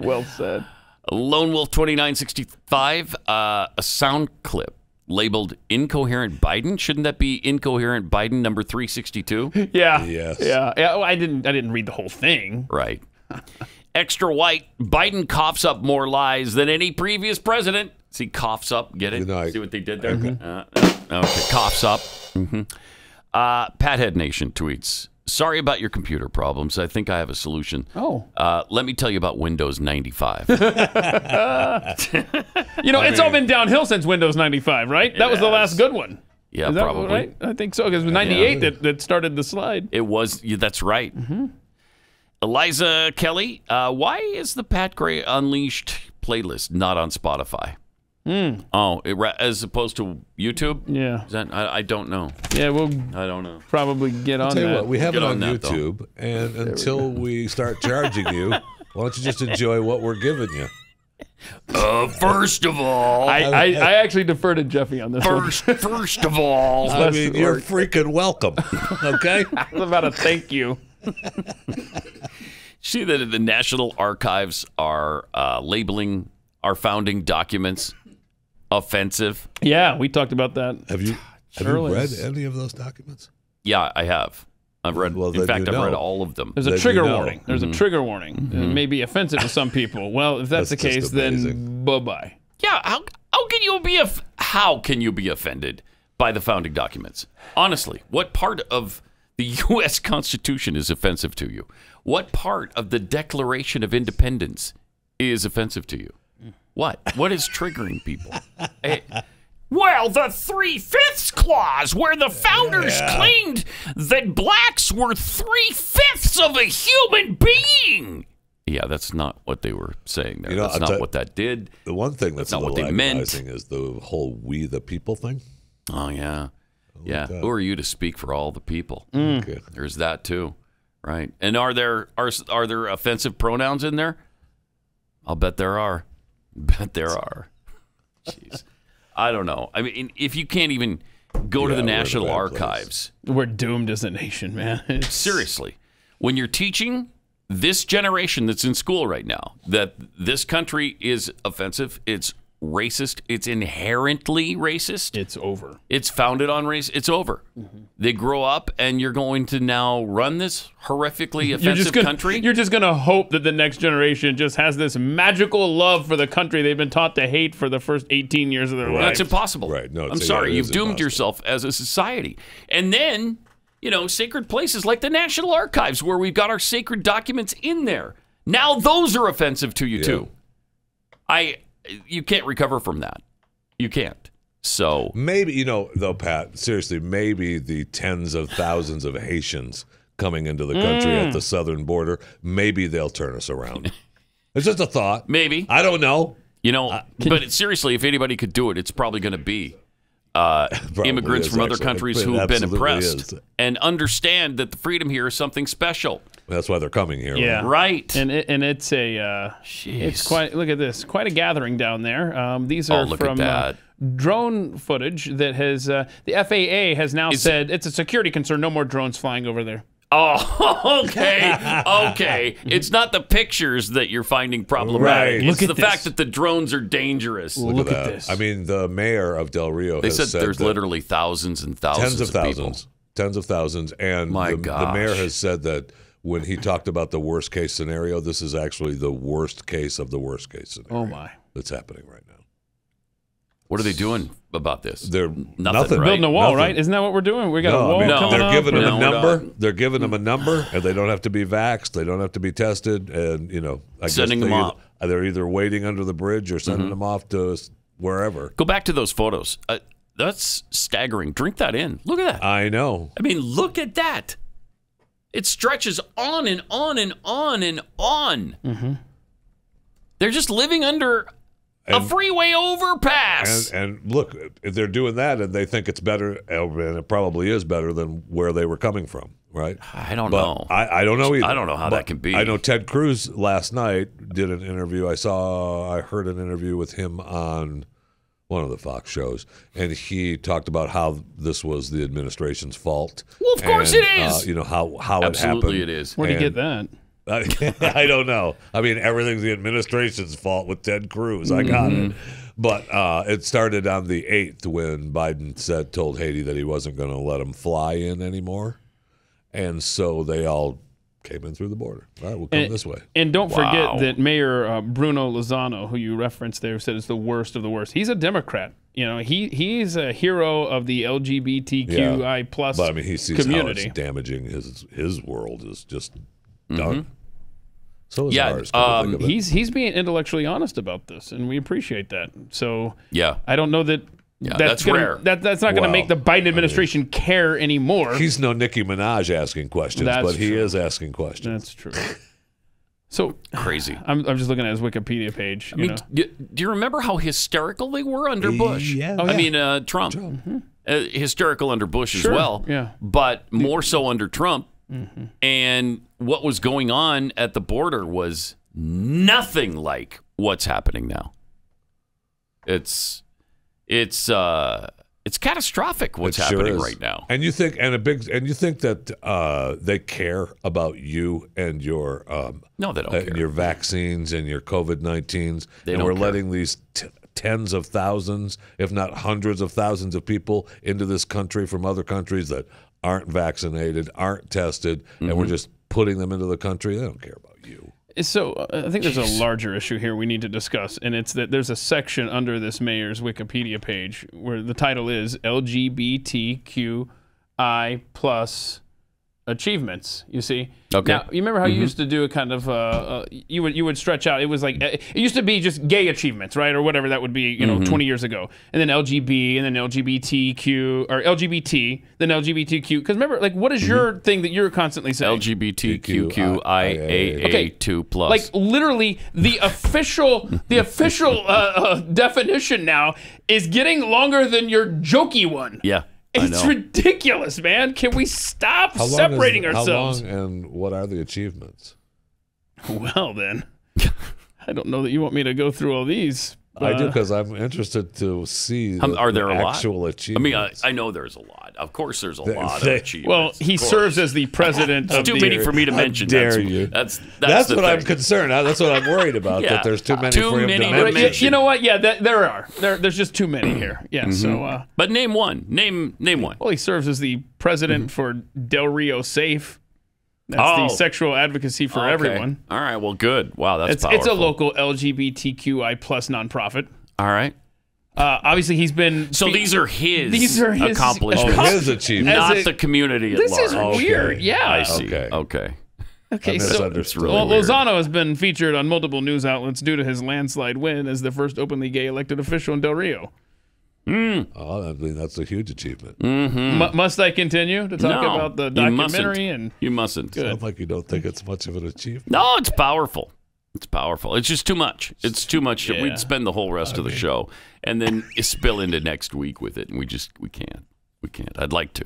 well said. Lone Wolf 2965, uh, a sound clip labeled Incoherent Biden. Shouldn't that be Incoherent Biden number 362? [LAUGHS] Yeah. Yes. Yeah. Yeah. Well, I didn't. I didn't read the whole thing. Right. [LAUGHS] Extra white, Biden coughs up more lies than any previous president. See, coughs up. Get it? Good night. See what they did there? Uh, uh, okay, coughs up. hmm Uh, Pathead Nation tweets. Sorry about your computer problems. I think I have a solution. Oh. Uh, let me tell you about Windows 95. [LAUGHS] [LAUGHS] You know, it's all been downhill since Windows 95, right? That was the last good one. Yeah, Is that probably. right? I think so. Because it was 98 that, that started the slide. It was. Yeah, that's right. Mm-hmm. Eliza Kelly, uh, why is the Pat Gray Unleashed playlist not on Spotify? Hmm. Oh, it, ra- as opposed to YouTube? Yeah. Is that, I, I don't know. Yeah, we'll I don't know. probably get I'll on tell you that. what, we have Get it on on, that, though. YouTube, and until we start charging you, why don't you just enjoy what we're giving you? Uh, first of all, I, I, [LAUGHS] I actually defer to Jeffy on this first, first of all, I Less mean, you're freaking welcome. Okay. [LAUGHS] I was about to thank you. [LAUGHS] see that the National Archives are uh, labeling our founding documents offensive. Yeah, we talked about that. Have you have Early. you read any of those documents? Yeah, I have. I've read. Well, in fact, you I've read all of them. There's a Then you trigger know. warning. There's Mm-hmm. a trigger warning. It may be offensive to some people. Well, if that's, That's the case, then bye bye. Yeah, how how can you be aff- how can you be offended by the founding documents? Honestly, what part of the [LAUGHS] U.S. Constitution is offensive to you? What part of the Declaration of Independence is offensive to you? What? What is triggering people? Eh, well, the three fifths clause, where the founders claimed that blacks were three fifths of a human being. Yeah, that's not what they were saying there. You know, that's I'll not tell- what that did. The one thing that's, That's not a what they meant. agonizing is the whole "we the people" thing. Oh yeah, yeah. God. Who are you to speak for all the people? Okay. There's that too, right? And are there are are there offensive pronouns in there? I'll bet there are. Bet there are. Jeez, I don't know. I mean, if you can't even go to the we're in National bad place. Archives, We're doomed as a nation, man. [LAUGHS] It's- seriously, when you're teaching this generation that's in school right now that this country is offensive, it's racist, it's inherently racist. It's over. It's founded on race. It's over. They grow up, and you're going to now run this horrifically You're offensive just gonna, country. You're just gonna hope that the next generation just has this magical love for the country they've been taught to hate for the first 18 years of their life. That's impossible. Right. No, I'm it's- sorry. yeah, You've doomed impossible. yourself as a society. And then, you know, sacred places like the National Archives, where we've got our sacred documents in there. Now those are offensive to you Yeah. too. I, you can't recover from that. You can't. So Maybe you know, though, Pat. Seriously, maybe the tens of thousands of Haitians coming into the country Mm. at the southern border, maybe they'll turn us around. [LAUGHS] it's just a thought. maybe I don't know. You know, [LAUGHS] but seriously, if anybody could do it, it's probably going to be uh, [LAUGHS] immigrants from other countries who've been absolutely impressed is. and understand that the freedom here is something special. That's why they're coming here. Yeah. Right. And it, and it's a uh, it's quite look at this quite a gathering down there. Um, these Oh, are look at from uh, drone footage that has uh, the FAA has now Is- said it's a security concern. No more drones flying over there. Oh, [LAUGHS] okay, [LAUGHS] okay. It's not the pictures that you're finding problematic. Right. It's Look at the this. fact that the drones are dangerous. Look, Look at, at this. I mean, the mayor of Del Rio They has said, said there's that literally thousands and thousands tens of people. thousands, tens of thousands, and My the, the mayor has said that when he talked about the worst case scenario, this is actually the worst case of the worst case scenario Oh my! that's happening right now. What are they doing about this? They're Nothing, nothing. right? Building a wall, Nothing. right? Isn't that what we're doing? We got No, a wall I mean, No. they're giving them No, a number. They're giving them a number, and they don't have to be vaxxed. They don't have to be tested, and you know, I Sending guess them they off. Either, they're either waiting under the bridge or Mm-hmm. sending them off to wherever. Go back to those photos. Uh, that's staggering. Drink that in. Look at that. I know. I mean, look at that. It stretches on and on and on and on. Mm-hmm. They're just living under a freeway overpass. And, and look, if they're doing that and they think it's better, and it probably is better than where they were coming from, right? I don't But know. I, I don't know either. I don't know how But that can be. I know Ted Cruz last night did an interview. I saw, I heard an interview with him on one of the Fox shows, and he talked about how this was the administration's fault. Well, of course and, it is. Uh, you know how how Absolutely it happened. it is. Where'd you get that? I, [LAUGHS] I don't know. I mean, everything's the administration's fault with Ted Cruz. I got Mm-hmm. it. But uh, it started on the 8th when Biden said told Haiti that he wasn't going to let him fly in anymore. And so they all came in through the border. All right, we'll come And- this way. And don't Wow. forget that Mayor uh, Bruno Lozano, who you referenced there, said is the worst of the worst. He's a Democrat. You know, he he's a hero of the LGBTQI plus But I mean, he sees community. how it's damaging his his world is just done. So is Yeah, ours. um, think of it. He's he's being intellectually honest about this, and we appreciate that. So Yeah. I don't know that. Yeah, that's that's gonna, rare. That, that's not going to Well, make the Biden administration care anymore. He's no Nicki Minaj asking questions, That's but he is asking questions. That's true. So Crazy. I'm, I'm just looking at his Wikipedia page. I mean, know. do, do you remember how hysterical they were under Bush? yeah. Oh, I mean, uh, Trump. Uh, hysterical under Bush Sure, as well. yeah. But more so under Trump. Mm-hmm. And what was going on at the border was nothing like what's happening now. It's it's uh it's catastrophic what's sure happening is. right now. And you think and a big and you think that uh, they care about you and your um, No, they don't uh, care. your vaccines and your COVID 19s. They and we're care. letting these t- tens of thousands, if not hundreds of thousands of people into this country from other countries that aren't vaccinated, aren't tested, and Mm-hmm. we're just putting them into the country. They don't care about. So uh, I think there's a larger issue here we need to discuss, and it's that there's a section under this mayor's Wikipedia page where the title is LGBTQI plus achievements. You see? Okay. Now you remember how you used to do a kind of uh, uh, you would you would stretch out. It was like it used to be just gay achievements, right, or whatever that would be. You know, 20 years ago, and then LGB, and then LGBTQ or LGBT, then LGBTQ. Because remember, like, what is your thing that you're constantly saying? LGBTQIAA two plus. Like literally, the official the official uh, uh, definition now is getting longer than your jokey one. yeah. I It's ridiculous, man. Can we stop How long is- separating ourselves? How long and what are the achievements? [LAUGHS] Well, then, I don't know that you want me to go through all these. I do because I'm interested to see. Um, the- are there the a lot? actual I mean, I, I know there's a lot. Of course, there's a They- lot they- of achievements. Well, he serves as the [LAUGHS] president It's of too the. many for me to How mention. dare that's, you. That's that's, That's, the what I'm concerned. That's what I'm worried about. Yeah. That there's too many Too for him many to to mention. mention. you know what? Yeah, that, there are. There, there's just too many here. Yeah. So, uh, But name one. Name name one. well, he serves as the president for Del Rio Safe. That's Oh. the sexual advocacy for Okay. everyone. All right. Well, good. Wow, that's It's, it's a local LGBTQI plus nonprofit. All right. Uh, obviously, he's been. So these are his These are his accomplishments. Oh, his achievements. not As a- the community at This large. is weird. Yeah. I see. Okay. Okay. Okay, so misunderstood. really well, weird. Lozano has been featured on multiple news outlets due to his landslide win as the first openly gay elected official in Del Rio. Oh, I mean, that's a huge achievement. M- must I continue to talk Hmm. No, about the you mustn't. documentary and You mustn't. Good. Sounds like you don't think it's much of an achievement. No, it's powerful. It's powerful. It's just too much. It's too much. Yeah. We'd spend the whole rest of the show and then [LAUGHS] spill into next week with it, and we just we can't. We can't. I'd like to,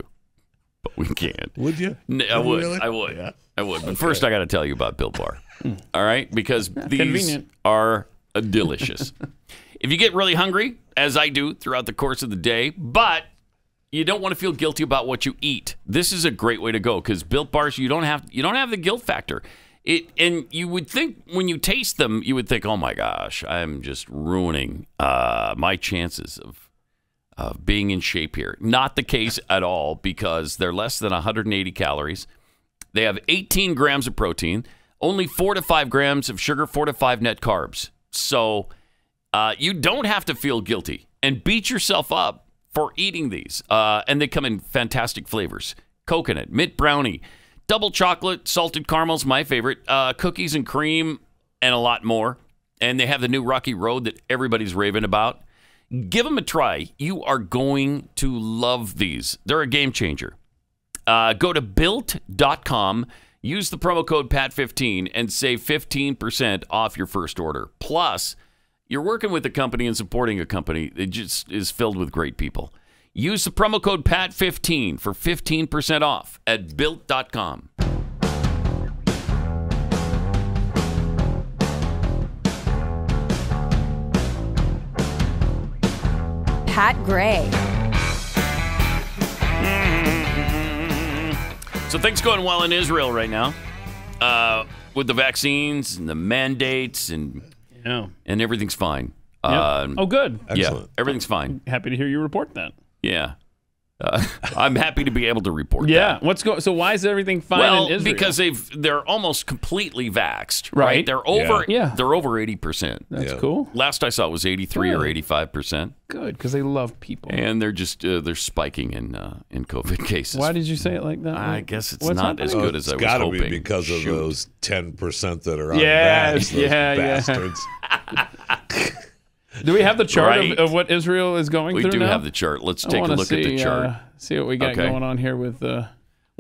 but we can't. Would you? N- I Would really? I would. Yeah. I would. But first, I got to tell you about Built Bar. Hmm. All right, because these convenient. are delicious. [LAUGHS] if you get really hungry, as I do throughout the course of the day, but you don't want to feel guilty about what you eat, this is a great way to go because Built Bars you don't have you don't have the guilt factor. It and you would think when you taste them, you would think, oh my gosh, I'm just ruining uh, my chances of of being in shape here. Not the case at all because they're less than 180 calories. They have 18 grams of protein, only four to five grams of sugar, four to five net carbs. So uh, you don't have to feel guilty and beat yourself up for eating these. Uh, and they come in fantastic flavors coconut, mint brownie, double chocolate, salted caramels, my favorite, uh, cookies and cream, and a lot more. And they have the new Rocky Road that everybody's raving about. Give them a try. You are going to love these. They're a game changer. Uh, go to built.com, use the promo code PAT15, and save 15% off your first order. Plus, you're working with a company and supporting a company that just is filled with great people. Use the promo code PAT15 for 15% off at built.com. Pat Gray. So things going well in Israel right now, uh, with the vaccines and the mandates and yeah. and everything's fine. Yep. Uh, oh, good. Yeah, everything's fine. Happy to hear you report that. Yeah, uh, [LAUGHS] I'm happy to be able to report. Yeah. that. What's going? So why is everything fine well, in Israel? because they've they're almost completely vaxxed, right? Right. They're over Yeah. Yeah. they're over eighty percent. That's Yeah. cool. Last I saw it was eighty three or eighty five percent, good because they love people. and they're just uh, they're spiking in uh, in COVID [LAUGHS] cases. Why did you say it like that? I guess it's What's not as happening? good as It's I was gotta hoping. be because of those ten percent that are on Yes, vax, those yeah, yeah. bastards. [LAUGHS] Do we have the chart Right. of, of what Israel is going We through We do now? have the chart. Let's take a look at the chart. uh, see what we got Okay. going on here with. Uh,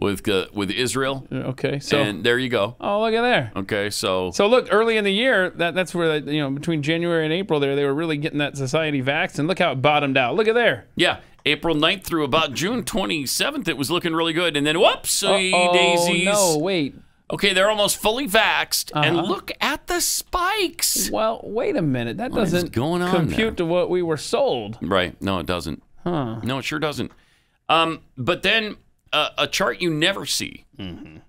with uh, with Israel. Okay, so and there you go. oh, look at there. Okay, so So look, early in the year, that that's where you know between January and April, there they were really getting that society vaxxed, and look how it bottomed out. Look at there. yeah, April 9th through about June 27th, it was looking really good, and then whoops, Uh-oh, daisies. no, wait. Okay, they're almost fully vaxxed, and Uh-huh. look at the spikes. Well, wait a minute. That What doesn't going on compute to what we were sold. Right? No, it doesn't. Huh. No, it sure doesn't. Um, but then uh, a chart you never see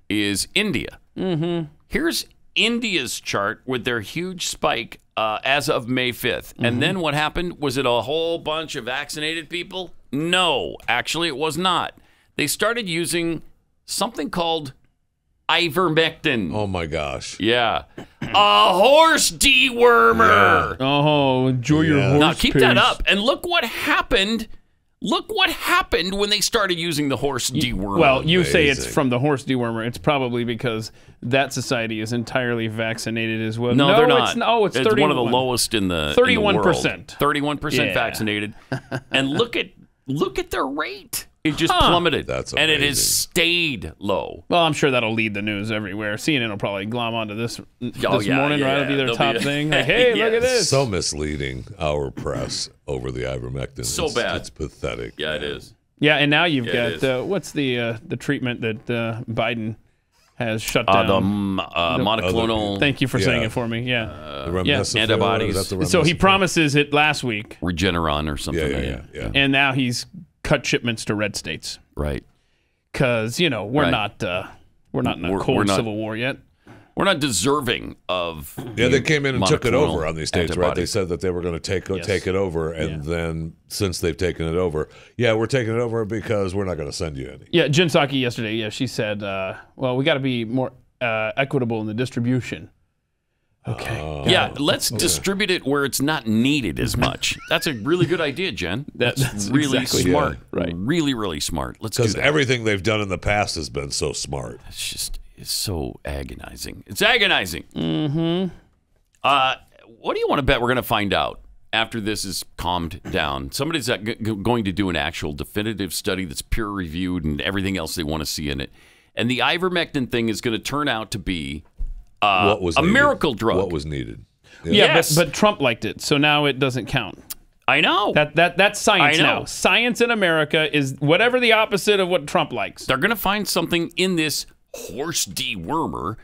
is India. Mm-hmm. Here's India's chart with their huge spike uh, as of May 5th. Mm-hmm. And then what happened? Was it a whole bunch of vaccinated people? No, actually, it was not. They started using something called ivermectin. Oh my gosh. Yeah. A horse dewormer. Oh, enjoy your horse. Now keep that up. And look what happened. Look what happened when they started using the horse dewormer. Well, you say it's from the horse dewormer. It's probably because that society is entirely vaccinated as well. No, they're not. Oh, it's, no, it's, 31. one of the lowest in the Thirty-one in the world. percent. 31% Yeah. vaccinated. and look at look at their rate. It just Huh. plummeted. That's and it has stayed low. Well, I'm sure that'll lead the news everywhere. CNN will probably glom onto this this Oh, yeah, morning, right? yeah. It'll be their There'll top be a- thing. [LAUGHS] Like, hey, look at this. So misleading our press over the ivermectin. So it's, bad. It's pathetic. Yeah, it is. Yeah, and now you've Yeah, got uh, what's the uh, the treatment that uh, Biden has shut Uh, down? the uh, The- monoclonal Thank you for saying it for me. Yeah, The yeah. antibodies. the So he promises it last week, Regeneron or something. Yeah, yeah, yeah, yeah. and now he's cut shipments to red states Right. because you know we're Right. not uh, we're not in a We're- cold we're not- civil war yet. We're not deserving of Yeah, they came in and took it over on these states, right? They said that they were going to take Yes. take it over, and then since they've taken it over, yeah, we're taking it over because we're not going to send you any. Yeah, Jen Psaki yesterday. Yeah, she said, uh, "Well, we got to be more uh, equitable in the distribution." Okay. Yeah, [LAUGHS] let's distribute it where it's not needed as much. That's a really good idea, Jen. That- [LAUGHS] That's, that's really exactly- smart. yeah, right. Really, really smart. Let's do Because everything they've done in the past has been so smart. it's just it's so agonizing. It's agonizing. Mm-hmm. Uh, what do you want to bet we're going to find out after this is calmed down? Somebody's uh, g- g- going to do an actual definitive study that's peer reviewed and everything else they want to see in it. And the ivermectin thing is going to turn out to be uh, what was a needed. miracle drug. What was needed? Yeah, Yes. but, but Trump liked it, so now it doesn't count. I know. That that that's science I know. now. Science in America is whatever the opposite of what Trump likes. They're going to find something in this horse dewormer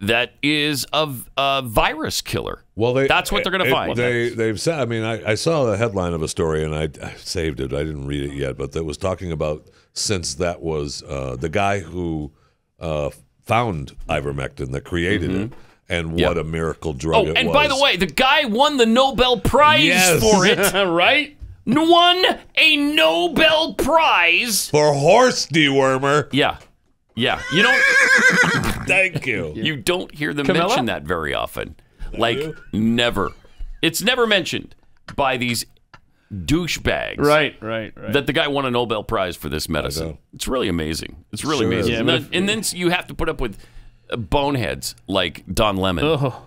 that is a, a virus killer. Well, they, That's what they're going to find. They they've said. I mean, I, I saw the headline of a story and I, I saved it. I didn't read it yet, but that was talking about since that was uh, the guy who uh, found ivermectin that created mm-hmm. it, and what a miracle drug oh, it and was. by the way, the guy won the Nobel Prize Yes. for it. [LAUGHS] right? Won a Nobel Prize. for horse dewormer. Yeah. Yeah. You don't [LAUGHS] Thank you. [LAUGHS] you don't hear them Camilla? mention that very often. Like never. It's never mentioned by these douchebags. Right, right, right. that the guy won a Nobel Prize for this medicine. It's really amazing. It's really Sure amazing. Yeah, and, then, if- and then you have to put up with uh, boneheads like Don Lemon. oh,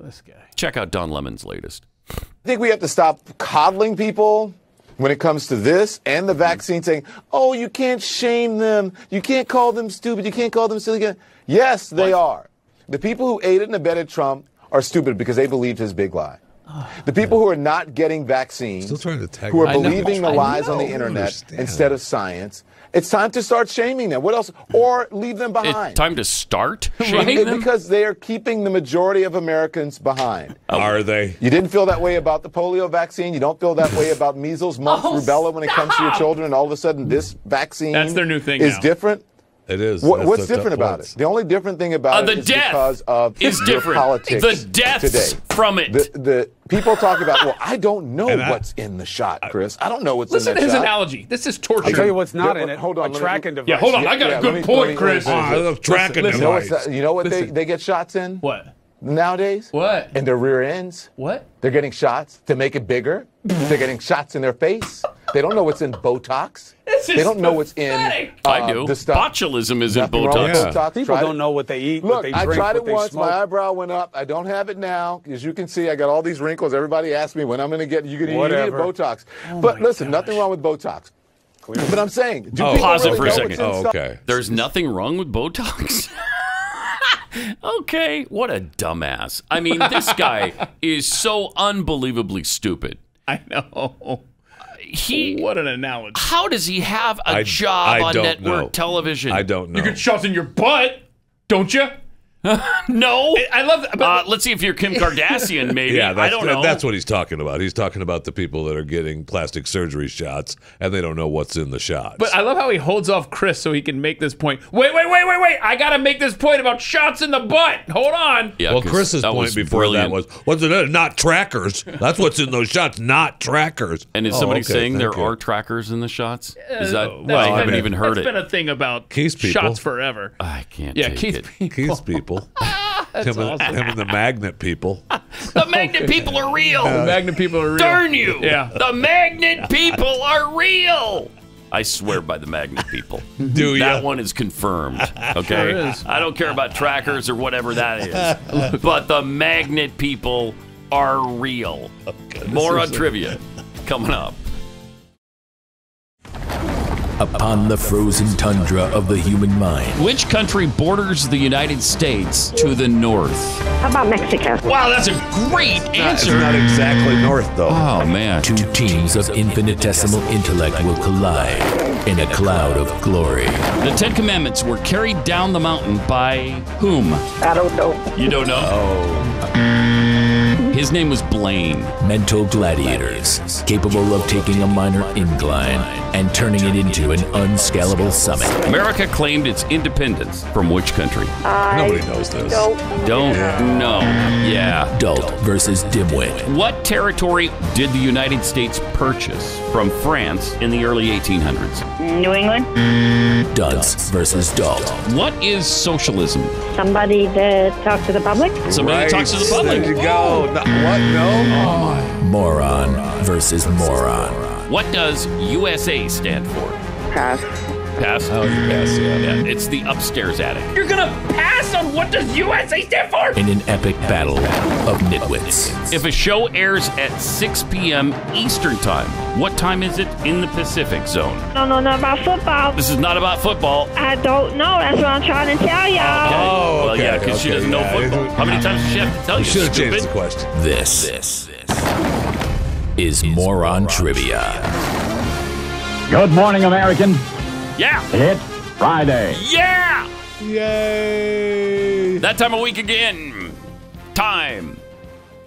this guy. Check out Don Lemon's latest. I think we have to stop coddling people when it comes to this and the vaccine, saying, oh, you can't shame them. You can't call them stupid. You can't call them silly. Yes, they are. The people who aided and abetted Trump are stupid because they believed his big lie. [SIGHS] The people who are not getting vaccines, Still trying to tag who are I know. believing the lies on the internet understand. instead of science. It's time to start shaming them. What else? Or leave them It's behind. time to start It- shaming them. because they are keeping the majority of Americans behind. Are oh. they? You didn't feel that way about the polio vaccine. You don't feel that way about measles, mumps, [LAUGHS] Oh, rubella when it comes to your children, and all of a sudden this vaccine That's their new thing is now. different. It is. What, what's different about parts. it? The only different thing about Uh, the it is death because of is your different. politics The deaths today. from it. The, the people talk about, well, I don't know And I- what's in the shot, Chris. I don't know what's Listen in to his shot. analogy. This is torture. I'll tell you what's not Yeah, in it. hold on, a let me- tracking device. Yeah, hold on. I got Yeah, a let good me- point, let me- Chris. let me- the tracking You know, device. what's, you know what they, they get shots in What? nowadays? What? In their rear ends. What? They're getting shots to make it bigger. They're getting shots in their face. They don't know what's in Botox. [LAUGHS] This they don't know what's in. uh, I do. The stuff. Botulism is in Nothing wrong with Botox. Botox. People Tried don't it. know what they eat, Look, what they I tried it once. smoke. My eyebrow went up. I don't have it now. As you can see, I got all these wrinkles. Everybody asks me when I'm going to get. You going to need Whatever. Botox? but listen, nothing wrong with Botox. But I'm saying, do Oh, people Pause it for a second. Oh, okay. There's nothing wrong with Botox. [LAUGHS] okay, what a dumbass. I mean, this guy [LAUGHS] is so unbelievably stupid. I know. He What an analogy. how does he have a I- job I on network know. television? I don't know. You get shots in your butt, don't you? [LAUGHS] no. I love that. Uh, let's see if you're Kim Kardashian, [LAUGHS] maybe. Yeah, that's, I don't know. that's what he's talking about. He's talking about the people that are getting plastic surgery shots and they don't know what's in the shots. But I love how he holds off Chris so he can make this point. Wait, wait, wait, wait, wait. I got to make this point about shots in the butt. Hold on. Yeah, well, 'cause Chris's point before brilliant. that was, what's it? Not trackers. That's what's in those shots, not trackers. And is Oh, somebody okay, saying there you. are trackers in the shots? Is that? Uh, well, I haven't been- even heard that's It's been a thing about Keith's people. shots forever. I can't. Yeah, take Keith it. people. Keith's people. [LAUGHS] That's him, and, him and the magnet people. [LAUGHS] The magnet people are real. The magnet people are real. Darn you! Yeah. The magnet people are real. I swear by the magnet people. [LAUGHS] Do you? That one is confirmed. Okay. Sure is. I don't care about trackers or whatever that is. but the magnet people are real. More on trivia coming up. Upon the frozen tundra of the human mind, Which country borders the United States to the north? How about Mexico? Wow, that's a great It's answer. not exactly north, though. Oh man. two teams of infinitesimal intellect will collide in a cloud of glory. The Ten Commandments were carried down the mountain by whom? I don't know. You don't know? Oh. His name was Blaine. Mental gladiators, capable of taking a minor incline and turning it into an unscalable summit. America claimed its independence from which country? Nobody knows this. Don't. Don't know. Yeah. Adult versus dimwit. What territory did the United States purchase from France in the early 1800s? New England? Dunce versus dolt. What is socialism? Somebody to talk to the public? Somebody Right. that talks to the public. There you go. No- what? No? Oh, moron versus moron. What does USA stand for? Pass. Pass. Oh, you pass, yeah. Yeah, it's the upstairs attic. You're going to pass on what does USA stand for? In an epic battle of nitwits. If a show airs at 6 p.m. Eastern Time, what time is it in the Pacific Zone? No, no, no, about football. This is not about football. I don't know. That's what I'm trying to tell y'all. Okay. Oh, well, yeah, okay, because she doesn't know football. How many times does she have to tell You you? should have changed stupid? the question. This, this, this is Moron Trivia. Good morning, Americans. Yeah. It's Friday. Yeah. Yay! That time of week again. Time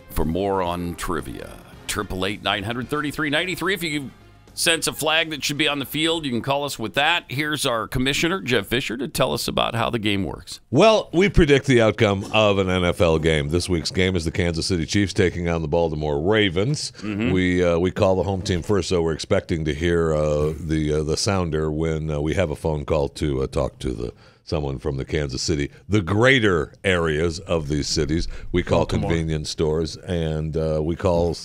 for more on trivia. Triple eight nine hundred thirty three ninety three. If you sense a flag that should be on the field, you can call us with that. Here's our commissioner, Jeff Fisher, to tell us about how the game works. Well, we predict the outcome of an NFL game. This week's game is the Kansas City Chiefs taking on the Baltimore Ravens. We uh, we call the home team first, so we're expecting to hear uh, the uh, the sounder when uh, we have a phone call to uh, talk to the someone from the Kansas City, the greater areas of these cities. We call convenience stores, and uh, we call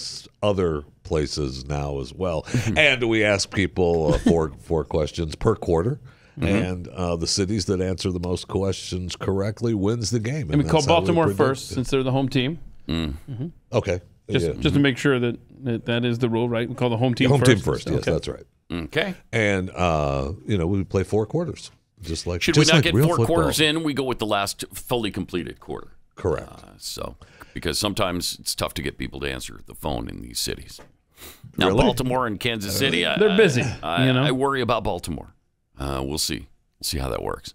other places now as well. and we ask people uh, [LAUGHS] four four questions per quarter. And uh, the cities that answer the most questions correctly wins the game. And we call Baltimore predict first it. since they're the home team. Okay. Just, Yeah. just to make sure that, that that is the rule, right? We call the home team home first. team first. Yes, Okay. that's right. Okay. And uh, you know we play four quarters, just like Should we not like get four football. quarters in? We go with the last fully completed quarter. Correct. Uh, so, because sometimes it's tough to get people to answer the phone in these cities. Now, Really? Baltimore and Kansas City, I, They're busy, I, you know? I worry about Baltimore. Uh, we'll see. We'll see how that works.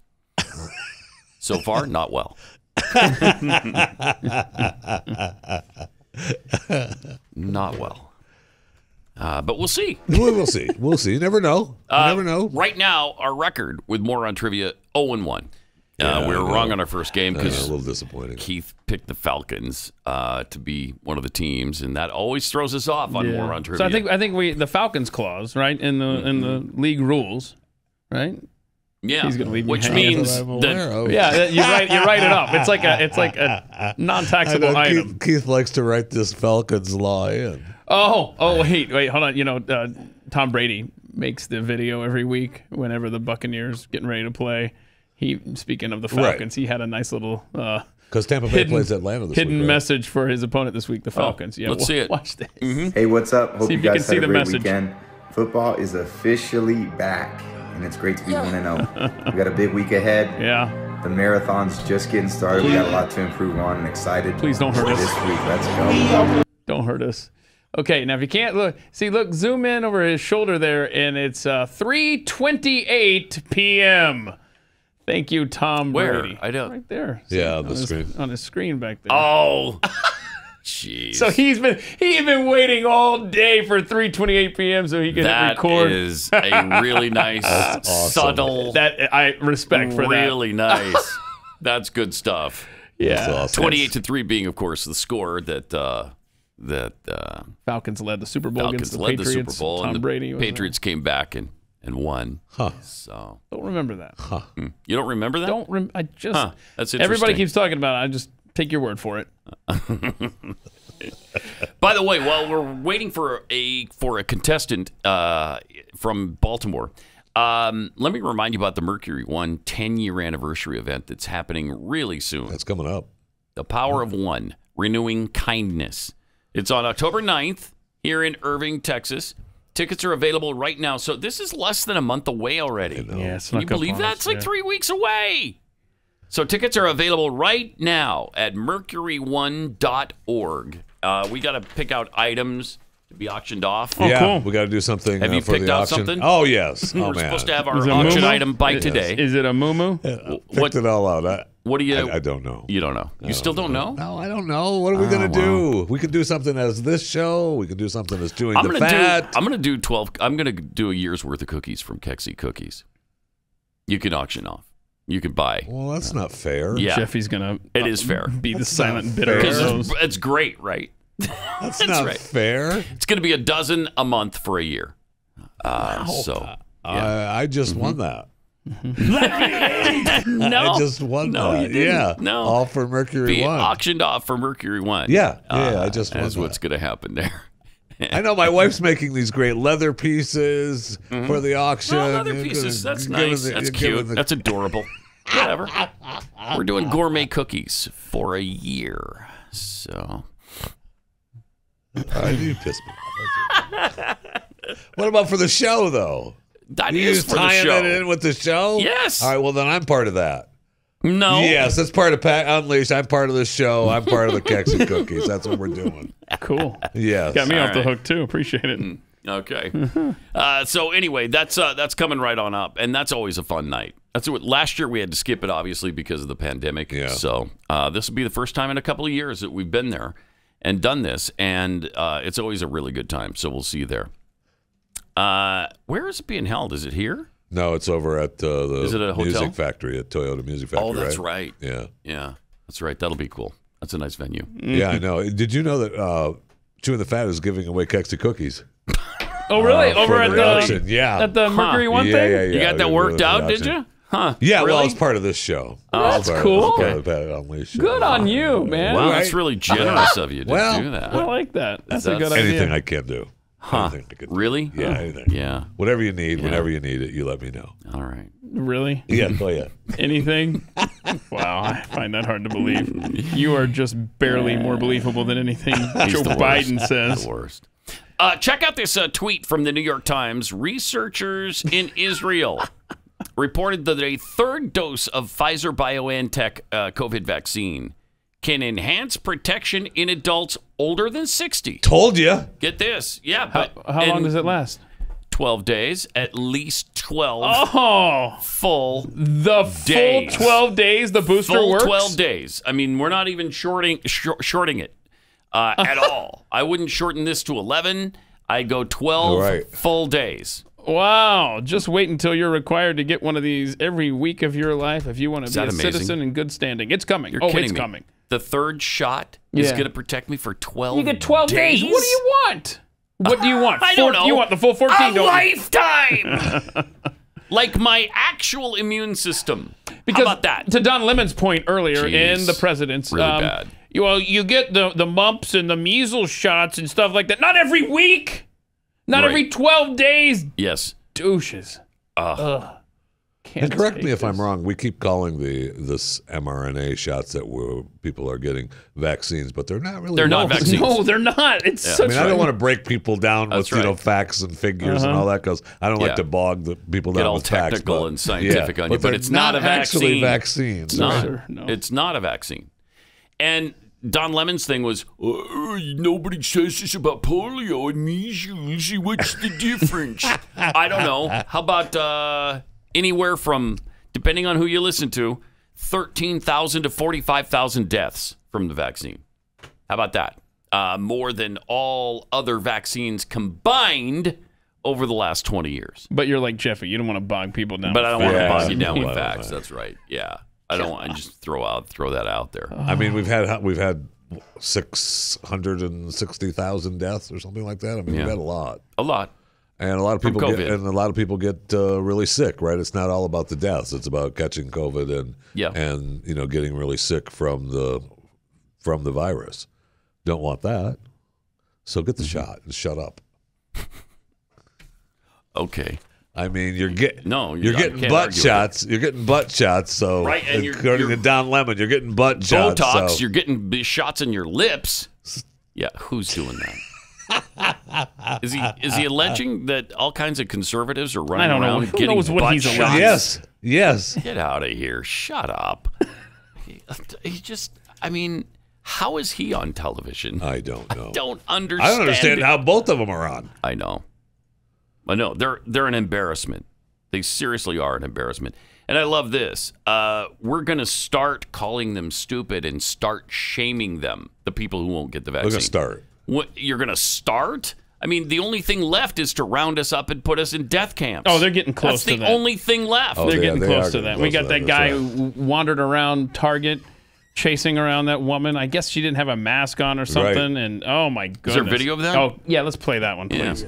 so far, [LAUGHS] not well. not well. Uh, but we'll see. [LAUGHS] we will see. We'll see. You never know. You Uh, never know. Right now, our record with more on trivia 0 and 1. Yeah, uh, we were wrong on our first game I know, because a little disappointing. Keith picked the Falcons uh, to be one of the teams, and that always throws us off on Yeah. more on trivia. So I think I think we the Falcons clause right in the in the league rules, right? yeah, He's gonna leave me which hanging. means That's what I'm that. Yeah, you write you write it up. It's like a it's like a [LAUGHS] I non-taxable know item. Keith, Keith likes to write this Falcons law in. Oh, oh, wait, wait, hold on. You know, uh, Tom Brady makes the video every week whenever the Buccaneers getting ready to play. He, speaking of the Right. Falcons, he had a nice little uh, Because Tampa Bay hidden, plays Atlanta this hidden week. right? message for his opponent this week, the Falcons. yeah, let's wa- see it. Watch this. Hey, what's up? Hope See you if you guys can see had a the great message. weekend. Football is officially back, and it's great to be 1 0. [LAUGHS] We got a big week ahead. Yeah. The marathon's just getting started. We got a lot to improve on and excited. Please don't hurt for us. This week, let's go. Don't hurt us. Okay, now if you can't look, see, look, zoom in over his shoulder there, and it's uh, 3:28 p.m. Thank you, Tom Where? Brady. I don't- Right there. Yeah, on the his- screen. on his screen back there. Oh, [LAUGHS] jeez. So he's been he's been waiting all day for 3:28 p.m. so he can that record. is a really [LAUGHS] nice, subtle, that I respect for that. really [LAUGHS] nice. That's good stuff. Yeah. That's awesome. Twenty-eight to three being, of course, the score that uh, that uh, Falcons led the Super Bowl Falcons against the led Patriots. the Super Bowl, Tom and the Brady. was there. Patriots came back and and one. Huh. So Don't remember that. hmm. you don't remember that? Don't rem- I just Huh. That's everybody keeps talking about it. I just take your word for it. [LAUGHS] By the way, while we're waiting for a for a contestant uh, from Baltimore, um, let me remind you about the Mercury One 10 year anniversary event that's happening really soon. That's coming up. The Power of One, Renewing Kindness. It's on October 9th here in Irving, Texas. Tickets are available right now. So this is less than a month away already. Yeah, Can you believe that? It's like three weeks away. So tickets are available right now at mercury1.org. Uh, we got to pick out items to be auctioned off. Oh, yeah, we got to do something Have uh, you for picked the out auction. something? Oh yes. [LAUGHS] Oh, We're man. supposed to have our a auction moo-moo? item by Yes. today. Is it a moo Picked it all out. I, What do you? I, I don't know. You don't know. You still don't know? No, I don't know. What are we Oh, gonna wow. do? We could do something as this show. We could do something as doing I'm the gonna fat. do. I'm gonna do twelve. I'm gonna do a year's worth of cookies from Kexi Cookies. You can auction off. You can buy. Well, that's not fair. Yeah, Jeffy's gonna. It is fair. Be the silent not bitter of fair. those. It's, it's great, right? [LAUGHS] That's, That's not right. fair. It's going to be a dozen a month for a year. Uh, So, I, I just won mm-hmm. that. [LAUGHS] [LAUGHS] no, I just won no, that. Yeah. no, All for Mercury be One. auctioned off for Mercury One. Yeah, yeah, uh, I just won that's that. what's going to happen there. I know my wife's making these great leather pieces mm-hmm. for the auction. Well, leather You're pieces. gonna- That's nice. the- That's cute. the- That's adorable. Whatever. We're doing gourmet cookies for a year. So, [LAUGHS] Uh, you pissed me off. what about for the show, though? That you is just for the show. it in with the show? Yes. All right. Well, then I'm part of that. no. Yes, that's part of Pat Unleashed. I'm part of the show. I'm part of the Keks and Cookies. That's what we're doing. Cool. Yes. Got me All off the hook too. Appreciate it. Okay. [LAUGHS] uh, so anyway, that's uh, that's coming right on up, and that's always a fun night. That's what last year we had to skip it obviously because of the pandemic. Yeah. So uh, this will be the first time in a couple of years that we've been there and done this, and uh, it's always a really good time. So we'll see you there. Uh, where is it being held? Is it here? No, it's over at uh, the Is it a hotel? Music Factory at Toyota Music Factory. oh, that's right. Yeah. Yeah, that's right. That'll be cool. That's a nice venue. [LAUGHS] Yeah, I know. Did you know that uh, Chewing the Fat is giving away Kexy cookies? Oh, really? Uh, Over at the the yeah. at the Mercury One yeah, thing. Yeah, yeah, You got that worked out, did you? Huh? Yeah, well, it's part of this show. Oh, that's part- cool. part of the Pat Unleashed show. Good on you, man. Wow, Right? that's really generous of you to Well, do that. I like that. That's a That's- good Anything idea. I can do. Huh? Anything I can do. Really? Yeah, Huh. anything. Yeah. Whatever you need, whenever you need it, you let me know. All right. Really? Yeah, go ahead. Anything? [LAUGHS] wow, I find that hard to believe. You are just barely more believable than anything He's Joe the worst. Biden says. The worst. Uh, check out this uh, tweet from the New York Times. Researchers in Israel reported that a third dose of Pfizer BioNTech uh, COVID vaccine can enhance protection in adults older than 60. Told you. Get this. Yeah, but How long does it last? 12 days, at least 12 Oh, full the days. full 12 days the booster full works? 12 days. I mean, we're not even shorting shor- shorting it uh, at [LAUGHS] all. I wouldn't shorten this to 11. I'd go 12 Right. full days. Wow. Just wait until you're required to get one of these every week of your life if you want to be a amazing? citizen in good standing. It's coming. You're oh, kidding it's me. coming. The third shot is going to protect me for 12 You get 12 days. What do you want? What do you want? [LAUGHS] I don't know. You want the full 14, A don't lifetime! [LAUGHS] like my actual immune system. Because How about that? to Don Lemon's point earlier Jeez. in the president's, Really um, bad. You, well, you get the the mumps and the measles shots and stuff like that. Not every week. Not Right. every 12 days. Yes. Douches. Ugh. Ugh. And Can't correct me if I'm wrong. We keep calling the this mRNA shots that we're, people are getting vaccines, but they're not really. They're not vaccines. No, they're not. It's Yeah. I such mean, I a- don't want to break people down That's with you know facts and figures and Uh-huh. all that because I don't Yeah. like to bog the people Get down all with facts. technical but- and scientific yeah, on you, but they're it's not, a actually vaccine. vaccines. It's not. sir, no. It's not a vaccine. And Don Lemon's thing was, "Uh, nobody says this about polio and measles. What's the difference? [LAUGHS] I don't know. How about uh, anywhere from, depending on who you listen to, 13,000 to 45,000 deaths from the vaccine. How about that? Uh, more than all other vaccines combined over the last 20 years. But you're like Jeffy. You don't want to bog people down. But I don't want to facts. bog you down with [LAUGHS] facts. That's right. Yeah, I don't want to just throw out throw that out there. I mean, we've had we've had six hundred and sixty thousand deaths or something like that. I mean, Yeah. we've had a lot. A lot. And a lot of From people get, COVID. and a lot of people get uh, really sick, right? It's not all about the deaths; it's about catching COVID and Yeah. and you know getting really sick from the from the virus. Don't want that. So get the Mm-hmm. shot and shut up. [LAUGHS] Okay. I mean, you're getting No, you're I getting butt shots. You're getting butt shots. So Right, and you're- according you're- to Don Lemon, you're getting butt shots. Botox. so- You're getting shots in your lips. Yeah, who's doing that? [LAUGHS] is he is he alleging that all kinds of conservatives are running I don't know. around Who getting knows what butt he's shots? alleging? yes, yes. Get out of here! Shut up. he, he just. I mean, how is he on television? I don't know. I don't understand. I don't understand it. how both of them are on. I know. I know. They're they're an embarrassment. They seriously are an embarrassment. And I love this. Uh, we're going to start calling them stupid and start shaming them, the people who won't get the vaccine. We're gonna start. What, you're going to start? I mean, the only thing left is to round us up and put us in death camps. Oh, they're getting close That's to the that. only thing left. Oh, They're yeah, getting they close are to getting that. We got that that, guy that's who wandered around Target chasing around that woman. I guess she didn't have a mask on or something. And oh my goodness. Is there video of that? Oh yeah, let's play that one, Yeah. please.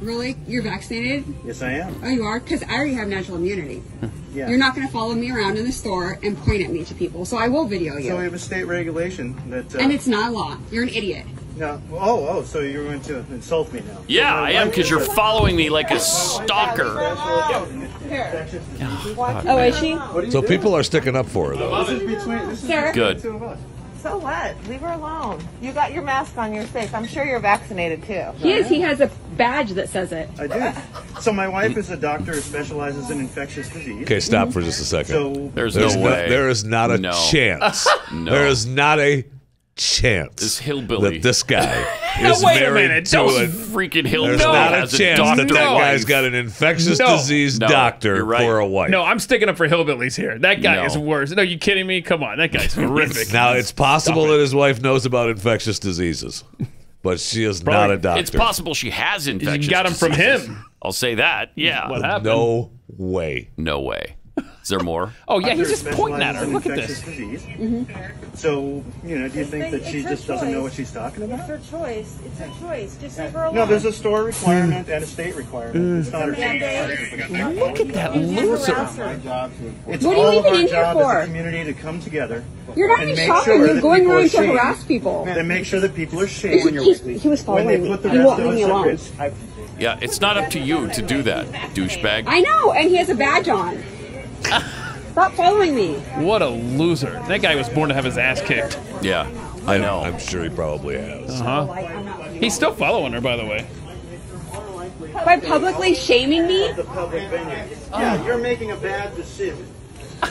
Really? You're vaccinated? Yes, I am. Oh, you are? Because I already have natural immunity. [LAUGHS] Yeah. You're not going to follow me around in the store and point at me to people, so I will video you. So we have a state regulation that. Uh, and it's not a law. You're an idiot. No. Oh, oh. So you're going to insult me now? Yeah, So I am because you're following me like a stalker. Oh, is she? So people are sticking up for her, though. This is between. This is Sir? between Good. two of us. So what? Leave her alone. You got your mask on, you're safe. I'm sure you're vaccinated too. He is. He has a badge that says it. I do. So my wife is a doctor who specializes in infectious disease. Okay, stop for just a second. So There's no way. there is not a No. chance. [LAUGHS] No. There is not a chance This hillbilly. that this guy [LAUGHS] is Wait a married minute, to don't a. freaking hillbilly There's not a chance a that that wife. guy's got an infectious No. disease No, doctor right. for a wife. No, I'm sticking up for hillbillies here. That guy No. is worse. No, you kidding me? Come on, that guy's [LAUGHS] horrific. Now it's possible Stop that his wife knows about infectious diseases, but she is not a doctor. It's possible she has infectious. got 'em from diseases. From him. I'll say that. Yeah. What happened? No way. No way. Is there more? Oh yeah, he's just pointing at her. Look at this. Disease. Mm-hmm. So you know, do you think that she It's her just doesn't know what she's talking about? It's her choice. It's her choice. Just leave her alone. No, there's a store requirement and a state requirement. It's not her choice. Look at that loser. It's What are you all of even our in here job for? as a community to come together. You're not even make shopping. sure You're going around to harass people. And make sure that people are He, shamed. he, he was when they following me. put the He rest won't leave me alone. Yeah, it's not up to you to do that, douchebag. I know, and he has a badge on. [LAUGHS] Stop following me. What a loser. That guy was born to have his ass kicked. Yeah, I know. I'm sure he probably has. Uh huh. He's still following her, by the way. By publicly shaming me? The public venue. Yeah, you're making a bad decision.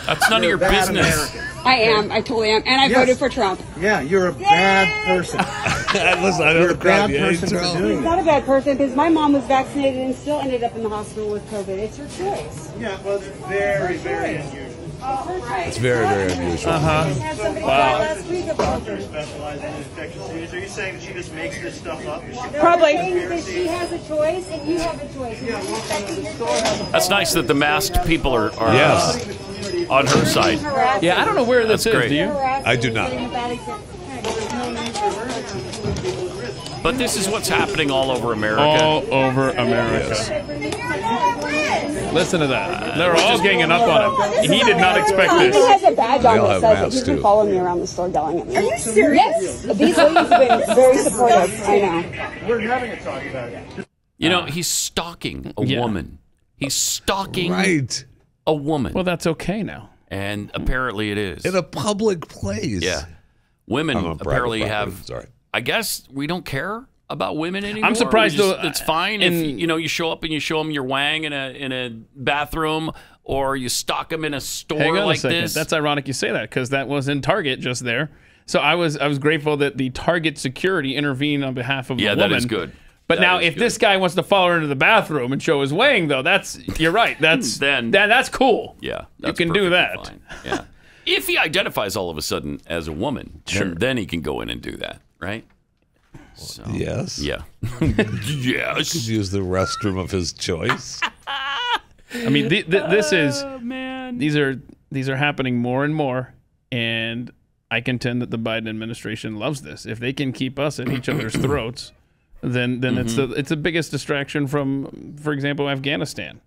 That's none of You're your business. American. I am. I totally am. And I Yes. voted for Trump. Yeah, you're a bad person. [LAUGHS] Listen, I know You're the a crowd. bad person for telling. doing I'm not a bad person because my mom was vaccinated and still ended up in the hospital with COVID. It's your choice. Yeah, well, it's very, very unusual. It's very, very unusual. Uh-huh. somebody Wow. last week about Doctor specializes in infectious disease. Are you saying that she just makes this stuff up? Probably. Conspiracy? She has a choice and you have a choice. That's nice that the masked people are, are Yes. uh, on her side. Yeah, I don't know where this That's is. great. Do you? I do not. But this is what's happening all over America. All over America. Listen to that. They're all ganging up on him. He did not expect He even has a badge on all that says that masks, he's been following me around the store yelling at me. Are you serious? Yes. These ladies have been very supportive. I know. We're having a talk about it. You know, he's stalking a Yeah. woman. He's stalking Right. a woman. Well, that's okay now. and apparently it is. In a public place. yeah. Women I'm on private apparently have. Sorry. I guess we don't care about women anymore. I'm surprised, just- though, It's fine if you know you show up and you show them your wang in a in a bathroom or you stock them in a store Hang on like a second. this. That's ironic you say that because that was in Target just there. So I was I was grateful that the Target security intervened on behalf of Yeah, the that woman. is good. But That now, if this guy wants to follow her into the bathroom and show his wang, though, that's you're right. Hmm, that's Then- that, that's cool. yeah, you can do that. fine. Yeah. if he identifies all of a sudden as a woman, Sure. then, then he can go in and do that, right? So, Yes. Yeah. [LAUGHS] Could yes. use the restroom of his choice. [LAUGHS] I mean, th- th- this is these are these are happening more and more, and I contend that the Biden administration loves this. If they can keep us at each other's [COUGHS] throats, then then it's the Mm-hmm. it's the biggest distraction from, for example, Afghanistan.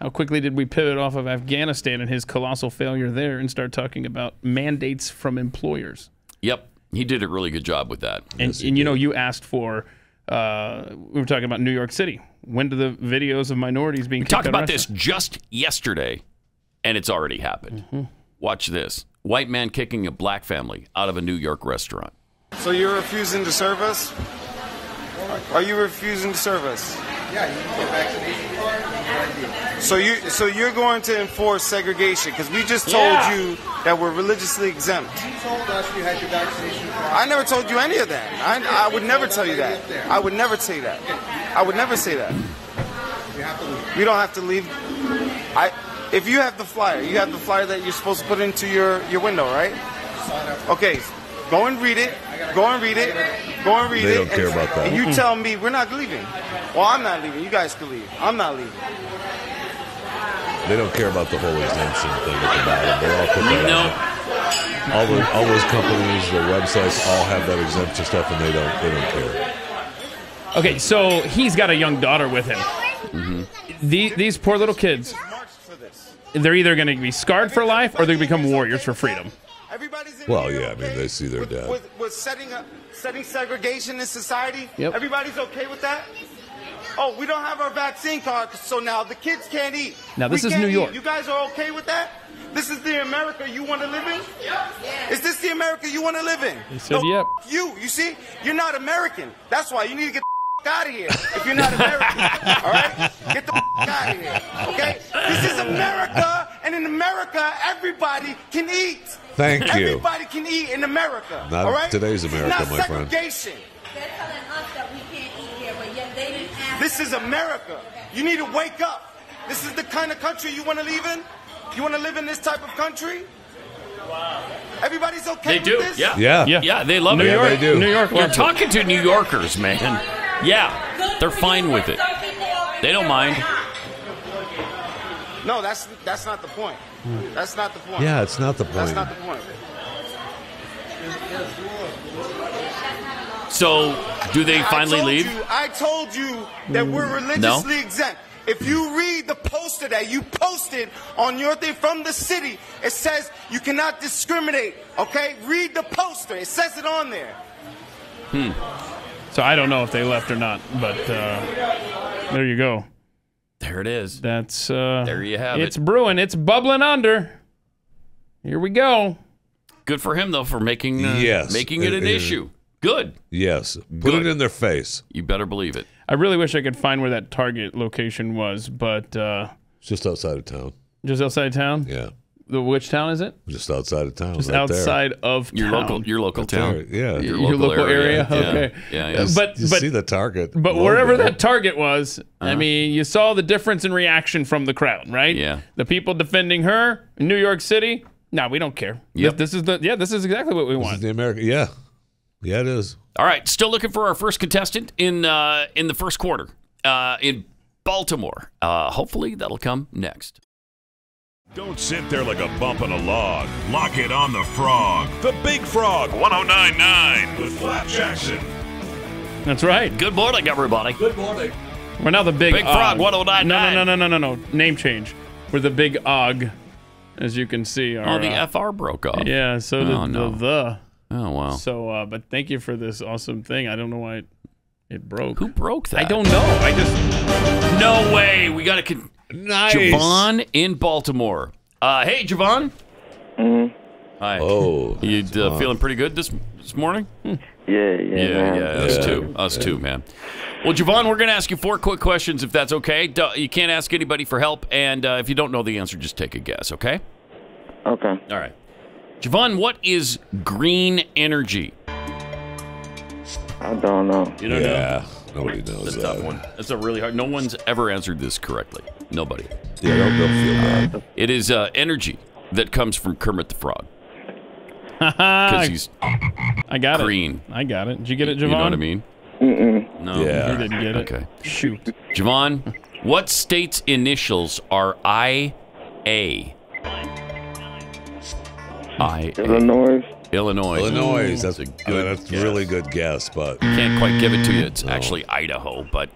How quickly did we pivot off of Afghanistan and his colossal failure there and start talking about mandates from employers? Yep. He did a really good job with that. And, and you know, you asked for. Uh, we were talking about New York City. When do the videos of minorities being We talked out about this just yesterday, and it's already happened. Mm-hmm. Watch this: white man kicking a black family out of a New York restaurant. So you're refusing to serve us? Are you refusing to serve us? Yeah, you need your vaccination card. So you so you're going to enforce segregation because we just told Yeah. you that we're religiously exempt. You told us you had your vaccination card. I never told you any of that. I, I would never tell you that. I would never say that. I would never say that. You have to leave. We don't have to leave. I if you have the flyer, you have the flyer that you're supposed to put into your your window, right? Okay, go and read it. Go and read it. Go and read They it. don't care about that. And you tell me we're not leaving. Well, I'm not leaving. You guys can leave. I'm not leaving. They don't care about the whole exemption thing at the bottom. They all put that No. on. All, the, all those companies, the websites, all have that exemption stuff, and they don't. They don't care. Okay, so he's got a young daughter with him. Mm-hmm. The, these poor little kids, they're either going to be scarred for life or they're going to become warriors for freedom. Well, yeah. I mean, they see their dad. With, with setting up, setting segregation in society. Yep. Everybody's okay with that. Oh, we don't have our vaccine card, so now the kids can't eat. Now, this We is can't New eat. York. You guys are okay with that? This is the America you want to live in? Is this the America you want to live in? He said, oh, yep. You, you see, you're not American. That's why you need to get the [LAUGHS] out of here if you're not American. [LAUGHS] all right, get the [LAUGHS] out of here. Okay, this is America, and in America, everybody can eat. Thank you. Everybody can eat in America. Not all right? today's America, not my friend. segregation. This is America. You need to wake up. This is the kind of country you want to live in. You want to live in this type of country? Wow. Everybody's okay They with do. this? Yeah. Yeah. Yeah. They love New it. York- They do. New York You're talking to New Yorkers, man. Yeah. They're fine with it. They don't mind. No, that's that's not the point. That's not the point. Yeah, it's not the point. That's point. not the point. So, do they finally I told leave? You, I told you that we're religiously exempt. If you read the poster that you posted on your thing from the city, it says you cannot discriminate. Okay, read the poster. It says it on there. Hmm. So I don't know if they left or not, but uh, there you go. There it is. That's uh, There you have it's it. It's brewing. It's bubbling under. Here we go. Good for him though for making uh, Yes. making it It an is. issue. Good. Yes. Put it in their face. You better believe it. I really wish I could find where that Target location was, but uh, It's just outside of town. just outside of town. Yeah. the which town is it? Just outside of town. Just right there. outside of Your town. local, your local Right town. there, yeah. your, Your local area? Yeah. Okay. Yeah, yeah. Uh, but You but see the target. but logo. wherever that target was, I Uh-huh. mean, you saw the difference in reaction from the crowd, right? Yeah. The people defending her in New York City. No, we don't care. Yep. This, this is the yeah. This is exactly what we This is want. the American. Yeah, yeah, it is. All right, still looking for our first contestant in uh, in the first quarter uh, in Baltimore. Uh, hopefully that'll come next. Don't sit there like a bump on a log. Lock it on the frog. The Big Frog 1099 with Flap Jackson. That's right. Good morning, everybody. Good morning. We're now the big Big Frog Og. 1099. No, no, no, no, no, no, no. Name change. We're the big Og, as you can see. Our, Oh, the uh, FR broke off. Yeah. So the Oh, no. the, the. Oh wow. So, uh, but thank you for this awesome thing. I don't know why it, it broke. Who broke that? I don't know. I just. No way. We got to. Con- Nice. Javon in Baltimore. Uh, hey, Javon. Mm-hmm. Hi. Oh, You uh, Javon. feeling pretty good this this morning? Yeah, yeah, Yeah, man. yeah, us Yeah. too. Us too, man. Well, Javon, we're going to ask you four quick questions if that's okay. Duh, You can't ask anybody for help, and uh, if you don't know the answer, just take a guess, okay? Okay. All right. Javon, what is green energy? I don't know. You don't know? yeah, nobody knows That's a that. tough one. That's a really hard. No one's ever answered this correctly. Nobody. Yeah, don't, don't feel bad. It is uh, energy that comes from Kermit the Frog [LAUGHS] because he's I got green. it. I got it. Did you get it, Javon? You know what I mean? Mm-mm. No. Yeah. He didn't get it. Okay. Shoot. Javon, what state's initials are I A? I A. Illinois. Illinois. Illinois. That's a a good. that's guess. really good guess, but Can't quite give it to you. It's actually Idaho, but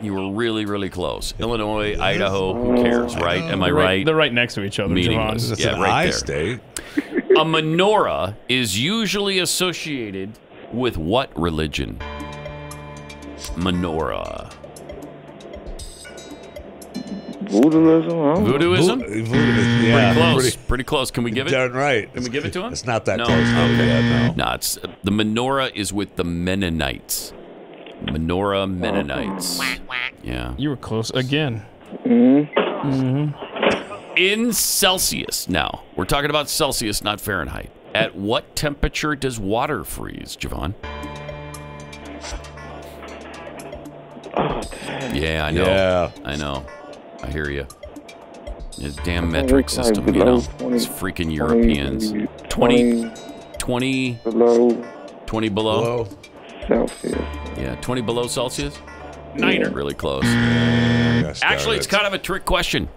you were really, really close. Illinois, Idaho. Who cares, right? Am I They're right? They're right next to each other, Meaningless. It's Yeah, an right I there. state. A menorah is usually associated with what religion? Menorah. Voodooism. I don't know. Voodooism? Voodoo- voodoo- yeah, pretty close. pretty- Pretty, close. Can we give it? Darn right. Can we give it to him? It's not that No. close. No, Okay. yeah, no. No, it's the menorah is with the Mennonites. Menorah Mennonites. Yeah. You were close again. Mm-hmm. In Celsius now. We're talking about Celsius, not Fahrenheit. At what temperature does water freeze, Javon? Oh. Yeah, I know. Yeah. I know. I hear you. This damn metric system, you know. 20 It's freaking Europeans. 20, 20, below 20 below? Hello? Celsius. Yeah, 20 below Celsius? Niner. Really close. Actually, it's kind of a trick question.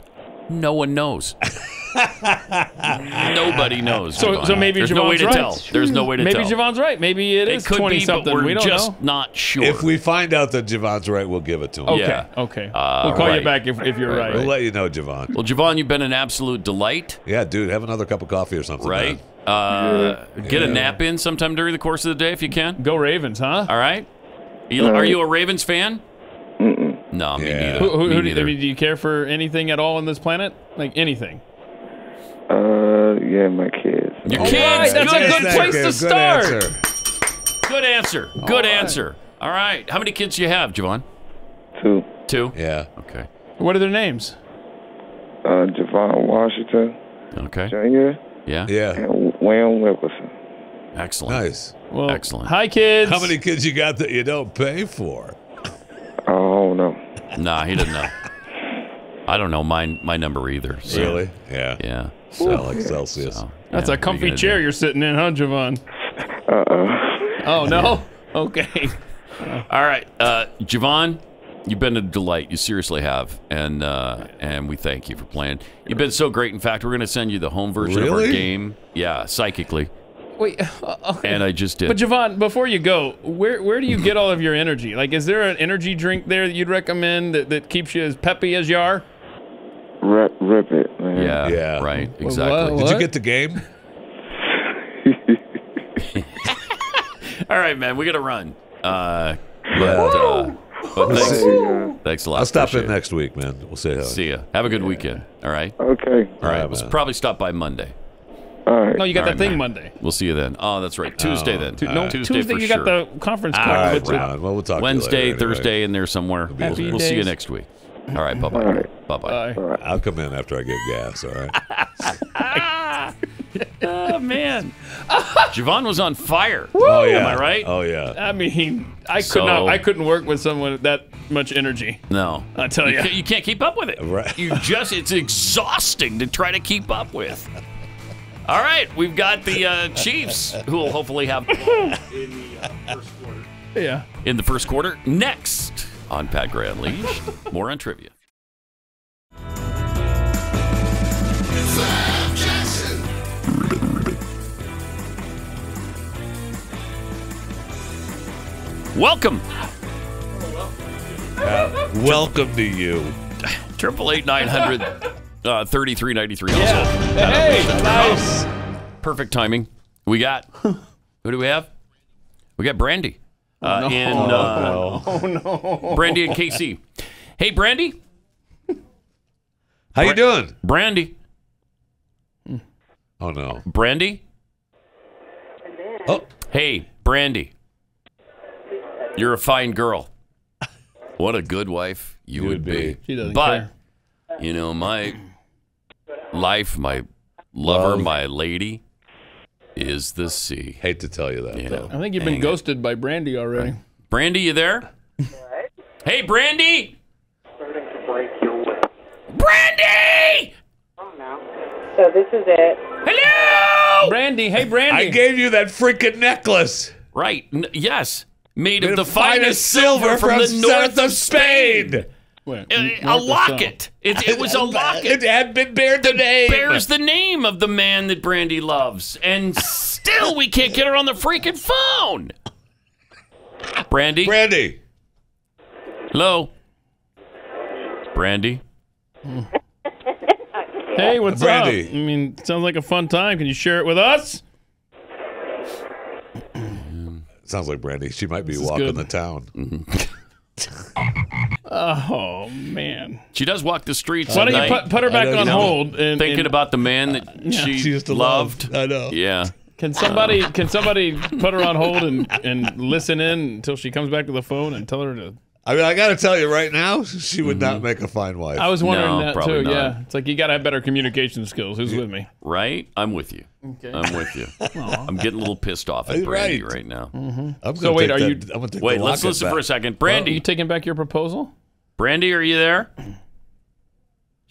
No one knows. [LAUGHS] [LAUGHS] Nobody knows. So, Javon. so maybe There's Javon's no way to right. tell. There's no way to maybe tell. Maybe Javon's right. Maybe it it is could twenty be, something. but we're we don't just know. not sure. If we find out that Javon's right, we'll give it to him. Okay. Yeah. Okay. Uh, we'll call right. you back if, if you're Right, right. We'll let you know, Javon. well, Javon, you've been an absolute delight, Yeah, dude, have another cup of coffee or something. right? man. Uh, Get a nap in sometime during the course of the day if you can. Go Ravens, huh? All right. You, are you a Ravens fan? Mm-mm. No, me Yeah. neither. Who, who, me who do, I mean, do you care for anything at all on this planet? Like anything? Uh, yeah, my kids. Your All kids. right, that's a good. good place to Good start. answer. Good answer. Good answer. All right. How many kids do you have, Javon? Two. Two. Yeah. Okay. What are their names? Uh, Javon Washington Okay. Jr. Yeah. Yeah. and William Wilkerson. Excellent. Nice. Well, Excellent. Hi, kids. How many kids you got that you don't pay for? Oh no. Nah, he doesn't know. I don't know my my number either. so- Really? Yeah. Yeah. Sound like Celsius. So, That's yeah, a what are you comfy chair do? you're sitting in, huh, Javon? Uh-uh. Oh no. [LAUGHS] Okay. All right, uh, Javon, you've been a delight. You seriously have, and uh, and we thank you for playing. You've been so great. In fact, we're going to send you the home version of our game. Yeah, psychically, Wait. uh, [LAUGHS] Okay. and I just did. But Javon, before you go, where where do you get all of your energy? Like, is there an energy drink there that you'd recommend that, that keeps you as peppy as you are? Rip, rip it, man. yeah, Yeah. right, exactly. what? Did you get the game? [LAUGHS] All right, man, we got to run. Uh, but, uh, but thanks, Hey, thanks a lot. I'll stop Appreciate in next week, man. We'll say hi. See ya. Have a good weekend. All right. uh, okay. All right. right, We'll probably stop by Monday. All right. No, you got All that right, thing man. Monday. We'll see you then. Oh, that's right. Tuesday then. Tu- no, Tuesday, Tuesday, for you sure. got the conference call. right, with- Ron. Ron. Well, we'll talk to Wednesday, you later anyway. Thursday, in there somewhere. We'll, we'll see you next week. All right. Bye bye. All right. Bye bye. Bye. I'll come in after I get gas, all right? [LAUGHS] Oh man. [LAUGHS] Javon was on fire. Oh yeah. Am I right? Oh yeah. I mean, I could So- not. I couldn't work with someone with that much energy. No. I tell you. ya. can't- You can't keep up with it. Right. You just, it's exhausting to try to keep up with. All right. We've got the uh, Chiefs, who will hopefully have [LAUGHS] in the first quarter. Yeah. in the first quarter. Next on Pat Gray Unleashed. [LAUGHS] More on trivia. Welcome. Uh, welcome to you. Triple eight nine hundred uh, thirty three ninety three. Yeah. Hey, nice. Perfect timing. We got who do we have? We got Brandy. Uh, no. in uh, Oh no. Brandy and KC. Hey, Brandy. How you doing? Brandy. Oh no. Brandy. Oh. Hey, Brandy. You're a fine girl. What a good wife you, would be. She doesn't but care. you know, my life, my lover, Love. my lady is the sea. Hate to tell you that. You though. I think you've been Dang it. ghosted by Brandy already. Brandy, you there? Hey, Brandy! Brandy! So this is it. Hello! Brandy, hey Brandy. I gave you that freaking necklace. Right. N- yes. Made, Made of the finest silver from, the north of Spain. Wait, Uh, a locket. It, it was a [LAUGHS] locket. It had been bared the name. Bears the name of the man that Brandy loves, and still we can't get her on the freaking phone. Brandy, Brandy. hello. Brandy, Hey, what's Brandy. up? I mean, sounds like a fun time. Can you share it with us? Sounds like Brandy. She might be is walking good. the town. [LAUGHS] Oh man. she does walk the streets. Why don't you put, put her back know, on hold? And, thinking and about the man that [LAUGHS] she, She used to loved. love. I know. Yeah. can somebody can somebody put her on hold and, and listen in until she comes back to the phone and tell her to? I mean, I got to tell you right now, she would not mm-hmm. make a fine wife. I was wondering No, that too. not. Yeah, it's like you got to have better communication skills. Who's with me? Right? I'm with you. Okay. I'm with you. [LAUGHS] I'm getting a little pissed off at You're Brandy right. right now. Mm-hmm. I'm So gonna wait, are that- you- I'm gonna take Wait, the let's listen back. for a second. Are Brandy, you taking back your proposal? Brandy, are you there? [CLEARS THROAT]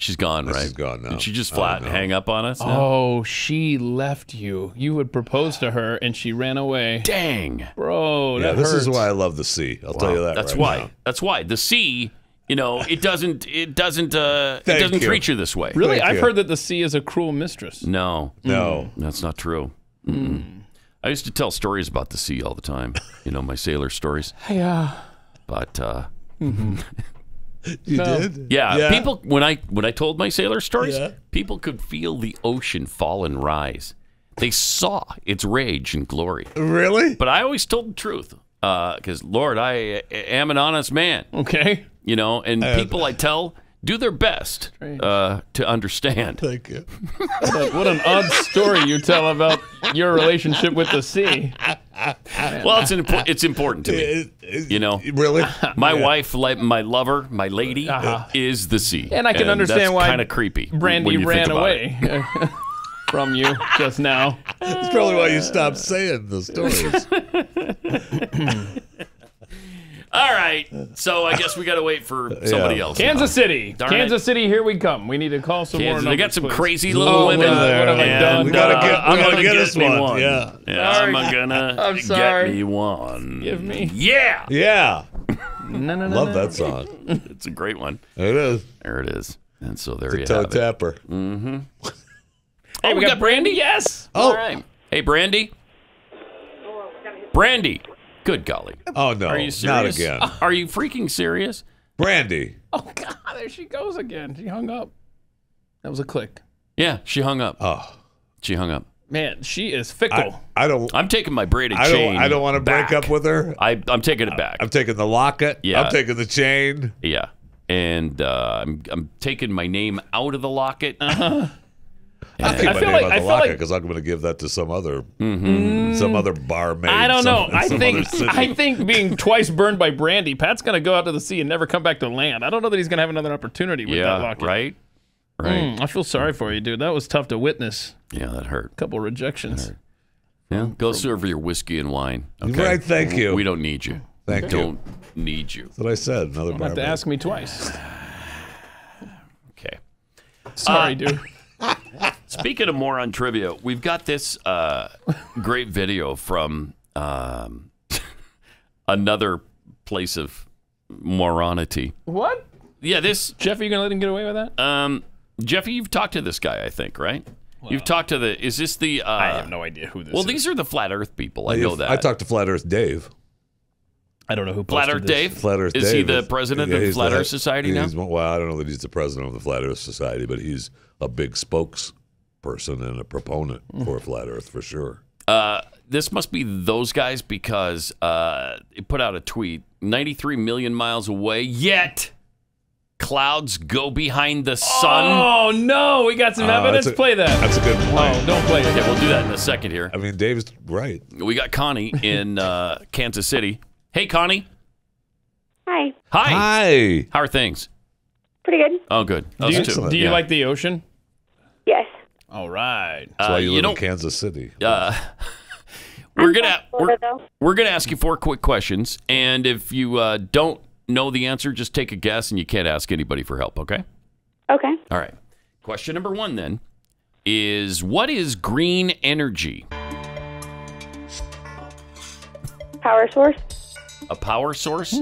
She's gone, She's right? gone now. Did she just flat don't hang up on us? now? Oh, she left you. You had proposed to her and she ran away. dang! Bro, Yeah, that this is hurts. why I love the sea. I'll tell you that. That's right why. now. That's why the sea. You know, it doesn't. It doesn't. Uh, it Thank doesn't you. treat you this way. Really, Thank I've you. heard that the sea is a cruel mistress. No, No. that's not true. Mm-mm. I used to tell stories about the sea all the time. You know, my sailor stories. Yeah. But uh, [LAUGHS] You No. did? yeah, people when I when I told my sailor stories, Yeah. people could feel the ocean fall and rise. They saw its rage and glory. Really? But I always told the truth because Lord, I uh, am an honest man. Okay. You know, and people I tell do their best uh, to understand. [LAUGHS] Thank you. What, a- what an odd story you tell about your relationship with the sea. Well, it's impo- it's important to me. It- it- You know, Really? my Yeah. wife, like my lover, my lady, Uh-huh. is the sea, And I can understand why kind of creepy. Brandy when you think ran away [LAUGHS] from you just now. That's probably why you stopped saying the stories. [LAUGHS] All right, so I guess we got to wait for somebody Yeah. else. Kansas now. City. Darn Kansas City, here we come. We need to call some Kansas. more They got some please. crazy little Oh, women. what have I and, done? We gotta uh, get- we I'm gotta gonna get us me one. one. Yeah. I'm gonna [LAUGHS] I'm get me one. Give me. Yeah, yeah. No, no, no. Love no. that song. [LAUGHS] it's a great one. It is. There it is. And so there The you toe have it. tapper. Hey, we, got, Brandy. Yes. All right. Hey, Brandy. Brandy. Good golly. Oh no, Are you not again. [LAUGHS] Are you freaking serious? Brandy. [LAUGHS] Oh God, there she goes again. She hung up. That was a click. Yeah, she hung up. Oh, She hung up. Man, she is fickle. I, I don't. I'm taking my braided I chain. don't. I don't want to break back. up with her. I, I'm taking it back. I'm taking the locket. Yeah. I'm taking the chain. yeah. And uh, I'm, I'm taking my name out of the locket. Uh-huh. I'll keep I my feel name like- on I the feel locket like- because I'm going to give that to some other, Mm-hmm. some other barmaid. I don't know. [LAUGHS] some- I some think other city. I think being twice burned by Brandy, Pat's gonna go out to the sea and never come back to land. I don't know that he's gonna have another opportunity with that Yeah, locket. right? Right. Mm, I feel sorry for you, dude. That was tough to witness. Yeah, that hurt. A couple rejections. Yeah, go serve your whiskey and wine. Okay? Right, thank you. We don't need you. Thank we you. Don't need you. That's what I said. Another You don't have to ask me twice. [SIGHS] Okay. Sorry, Uh, dude. [LAUGHS] Speaking of moron trivia, we've got this uh, great video from um, [LAUGHS] another place of moronity. What? Yeah, this Jeff, are you gonna let him get away with that? Um, Jeffy, you've talked to this guy, I think, right? you've talked to the. Is this the? Uh, I have no idea who this is. well, is. these are the flat Earth people. I If- know that. I talked to Flat Earth Dave. I don't know who Flat posted Earth this. Dave. Flat Earth is Dave he the president yeah, of the Flat head- Earth Society now? he's- Well, I don't know that he's the president of the Flat Earth Society, but he's a big spokesperson and a proponent Hmm. for Flat Earth for sure. Uh, this must be those guys because uh, it put out a tweet 93 million miles away, yet clouds go behind the sun. Oh no, we got some Uh, evidence. that's a- play that. That's a good point. Oh, don't play it. Okay, we'll do that in a second here. I mean, Dave's right. We got Connie in [LAUGHS] uh, Kansas City. Hey, Connie. Hi. Hi. Hi. How are things? Pretty good. Oh, good. Do Us you, too. do you Yeah. like the ocean? Yes. All right. That's Uh, why you, you live in Kansas City. Uh, [LAUGHS] we're gonna we're, we're gonna ask you four quick questions, and if you uh, don't know the answer, just take a guess, and you can't ask anybody for help. Okay. Okay. All right. Question number one then is what is green energy? Power source. A power source?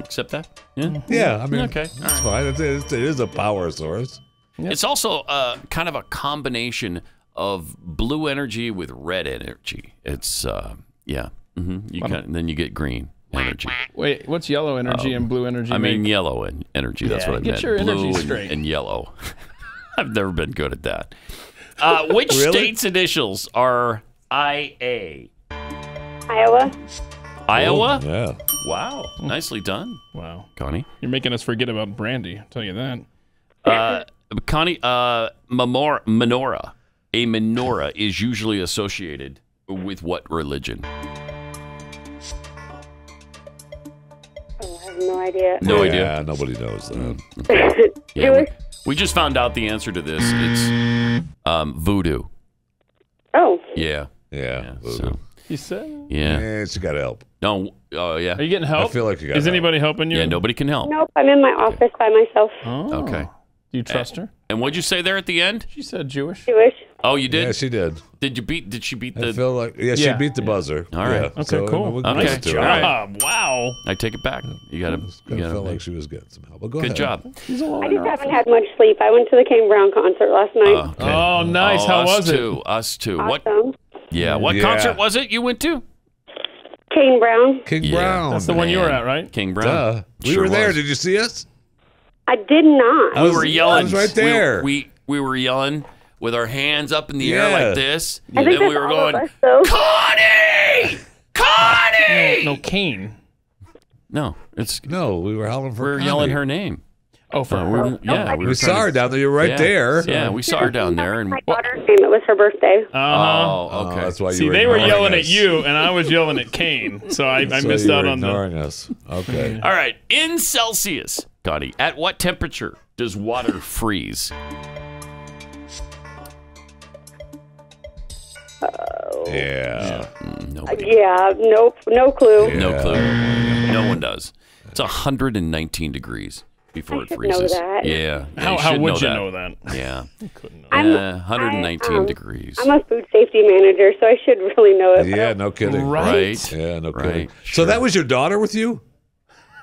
Accept that? Yeah. Yeah, I mean, Okay, it's fine. It's, it's, it is a power source. It's also uh, kind of a combination of blue energy with red energy. It's uh, yeah. hmm You Wow. kind then you get green energy. Wait, what's yellow energy and blue energy? I mean make? yellow en- energy. That's Yeah, what I get meant. your blue energy and, straight. and yellow. [LAUGHS] I've never been good at that. Uh, which [LAUGHS] Really? state's initials are IA? Iowa. Iowa? Oh, Yeah. Wow. Nicely done, Wow, Connie. you're making us forget about Brandy. I'll tell you that. Uh, Connie, uh, memor- menorah. A menorah is usually associated with what religion? Oh, I have no idea. No yeah, idea. Nobody knows that. [LAUGHS] Yeah, we, we just found out the answer to this. It's um, voodoo. Oh. Yeah. Yeah. Yeah. So, You said? yeah. Yeah, she got help. No. Oh, yeah. Are you getting help? I feel like you got Is help. anybody helping you? Yeah. Nobody can help. Nope. I'm in my office by myself. Oh. Okay. Do you trust her? And what'd you say there at the end? She said Jewish. Jewish. Oh, you did. Yeah, she did. Did you beat? Did she beat the? I the? feel like yeah, she Yeah. beat the buzzer. All right. Yeah, Okay, so, cool. we'll Okay. give it to her. All right. Job. Wow. I take it back. You got to. You Kind got of felt to. like she was getting some help. But go Good ahead. job. I just haven't had much sleep. I went to the Kane Brown concert last night. Oh, okay. Oh, nice. Oh, How us was it? too. Us too. What? awesome. Yeah. What Yeah. concert was it you went to? Kane Brown. King Yeah. Brown. That's the one you were at, right? King Brown. Duh. We Sure were there. was. Did you see us? I did not. I we were yelling. I was right there. We, we we were yelling with our hands up in the air like this, I and think we were going, us. Connie, Connie. No, Kane. No, it's No, we were howling for. we're Connie. yelling her name. Oh, for Uh, we were- yeah, we, We, were saw trying her down there. You were right yeah, there. Yeah, we saw her down there, and My daughter's name. It was her birthday. Uh huh. oh, Oh, okay. that's why you See, were they were ignoring yelling at you, and I was yelling at Kane. So I, I That's why missed you out were on the. ignoring us. Okay. All right, in Celsius, Connie, at what temperature does water [LAUGHS] freeze? Yeah. Mm, no, Yeah. Nope. No clue. Yeah. no clue. No one does. It's 119 degrees before I it should know freezes. that. Yeah. yeah, How, how should would you that. know that? Yeah. [LAUGHS] Couldn't know. I'm- Yeah, 119 I, um, degrees. I'm a food safety manager, so I should really know it. Yeah, no kidding. Right. Yeah, no Right. kidding. Sure. So that was your daughter with you?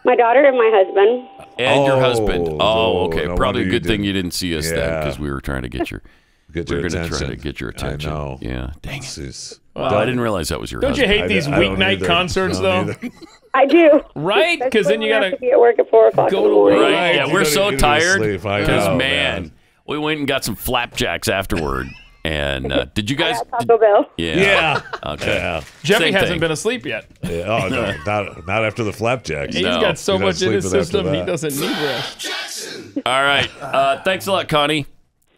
My daughter and my husband. And your Oh, husband. Oh, oh, okay. no Probably a wonder you good thing didn't- you didn't see us then because we were trying to get your. [LAUGHS] Get we your were going to attention. try to get your attention. I know. Yeah. Dang it. Jeez. Oh, I didn't realize that was your Don't you hate I these don't- I weeknight concerts, Don't though? [LAUGHS] I do. Right? Because then you got to to. be at work at four o'clock go to morning. work. Right. Yeah, You we're so tired. Because, man, man. we went and got some flapjacks afterward. And uh, did you guys? At Taco Bell. yeah. Yeah. Okay. Yeah. Jeffy Same hasn't thing. been asleep yet. Yeah. Oh no, [LAUGHS] not not after the flapjacks. He's No. got so You're not much in his sleeping after system, he that. doesn't need rest. All right. Uh, thanks a lot, Connie.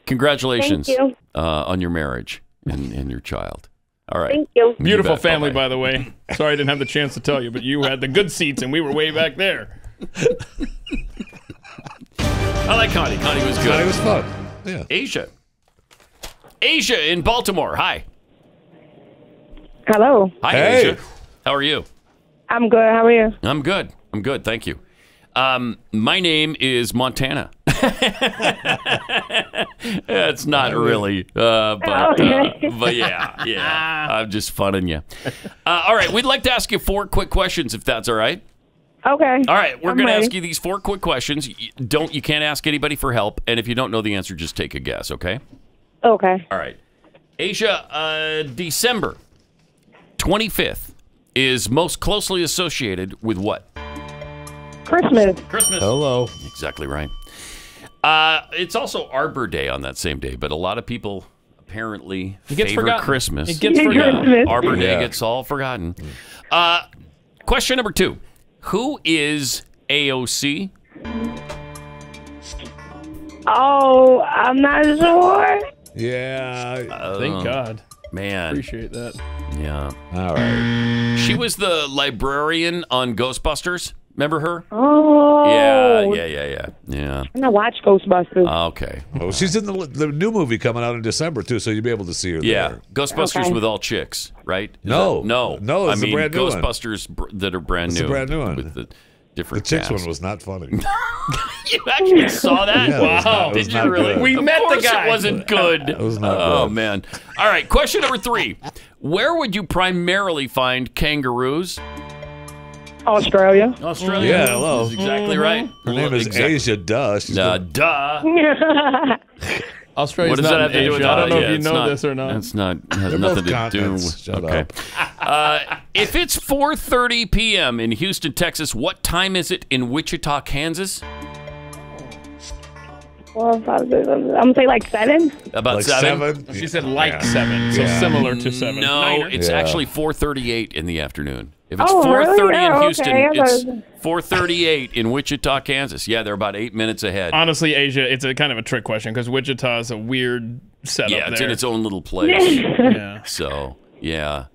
Congratulations Thank you. Uh, on your marriage and, and your child. All right. Thank you. Beautiful bet. family, Bye-bye. by the way. [LAUGHS] Sorry I didn't have the chance to tell you, but you had the good seats and we were way back there. [LAUGHS] I like Connie. Connie was good. It was fun. Yeah. Asia. Asia in Baltimore. Hi. Hello. Hi, Hey. Asia. How are you? I'm good. How are you? I'm good. I'm good. Thank you. Um, my name is Montana. [LAUGHS] it's not really, uh, but uh, but yeah, yeah. I'm just funning you. Uh, all right, we'd like to ask you four quick questions, if that's all right. Okay. All right, we're going to ask you these four quick questions. You don't you can't ask anybody for help, and if you don't know the answer, just take a guess. Okay. Okay. All right. Asia, uh, December 25th is most closely associated with what? Christmas. Christmas. Hello. Exactly right. Uh, it's also Arbor Day on that same day, but a lot of people apparently It gets favor forgotten. Christmas. It gets Yeah, forgotten. Arbor Day Yeah. gets all forgotten. Uh, question number two: Who is AOC? Oh, I'm not sure. Yeah. Thank Oh, God. Man, Appreciate that. yeah. All right. She was the librarian on Ghostbusters. Remember her? Oh. Yeah, yeah, yeah, yeah, yeah. I'm not watch Ghostbusters. Ah, okay. Oh, she's in the, the new movie coming out in December too, so you'll be able to see her Yeah, there. Ghostbusters Okay. with all chicks, right? Is No. that- no, No, it's I mean brand new one. Ghostbusters br- that are brand It's the new. brand new one. with the The different. chicks cast. one was not funny. [LAUGHS] You actually saw that? Yeah, wow! not- Did you really? good. We of met the guy. It wasn't good. It was not Oh good. man! All right. Question number three: Where would you primarily find kangaroos? Australia. Australia. Yeah, hello. That's exactly right. Her name is Exactly. Asia Duh. She's Uh, the- duh. [LAUGHS] [LAUGHS] Australia's what does not that have in to do with Asia. I don't know Yeah, if you know not- this or not. It's not has They're nothing to do. with Shut okay. up. [LAUGHS] Uh, if it's 4:30 p.m. in Houston, Texas, what time is it in Wichita, Kansas? Four, five, six, seven. I'm gonna say like seven. About like seven. seven. She said like Yeah. seven, so Yeah. similar to seven. No, Niner. it's Yeah. actually 4:38 in the afternoon. If it's Oh, 4:30 really? in Oh, Houston, okay. It's was- 4:38 in Wichita, Kansas. Yeah, they're about eight minutes ahead. Honestly, Asia, it's a kind of a trick question because Wichita is a weird setup yeah, it's there. in its own little place. [LAUGHS] yeah. So, yeah,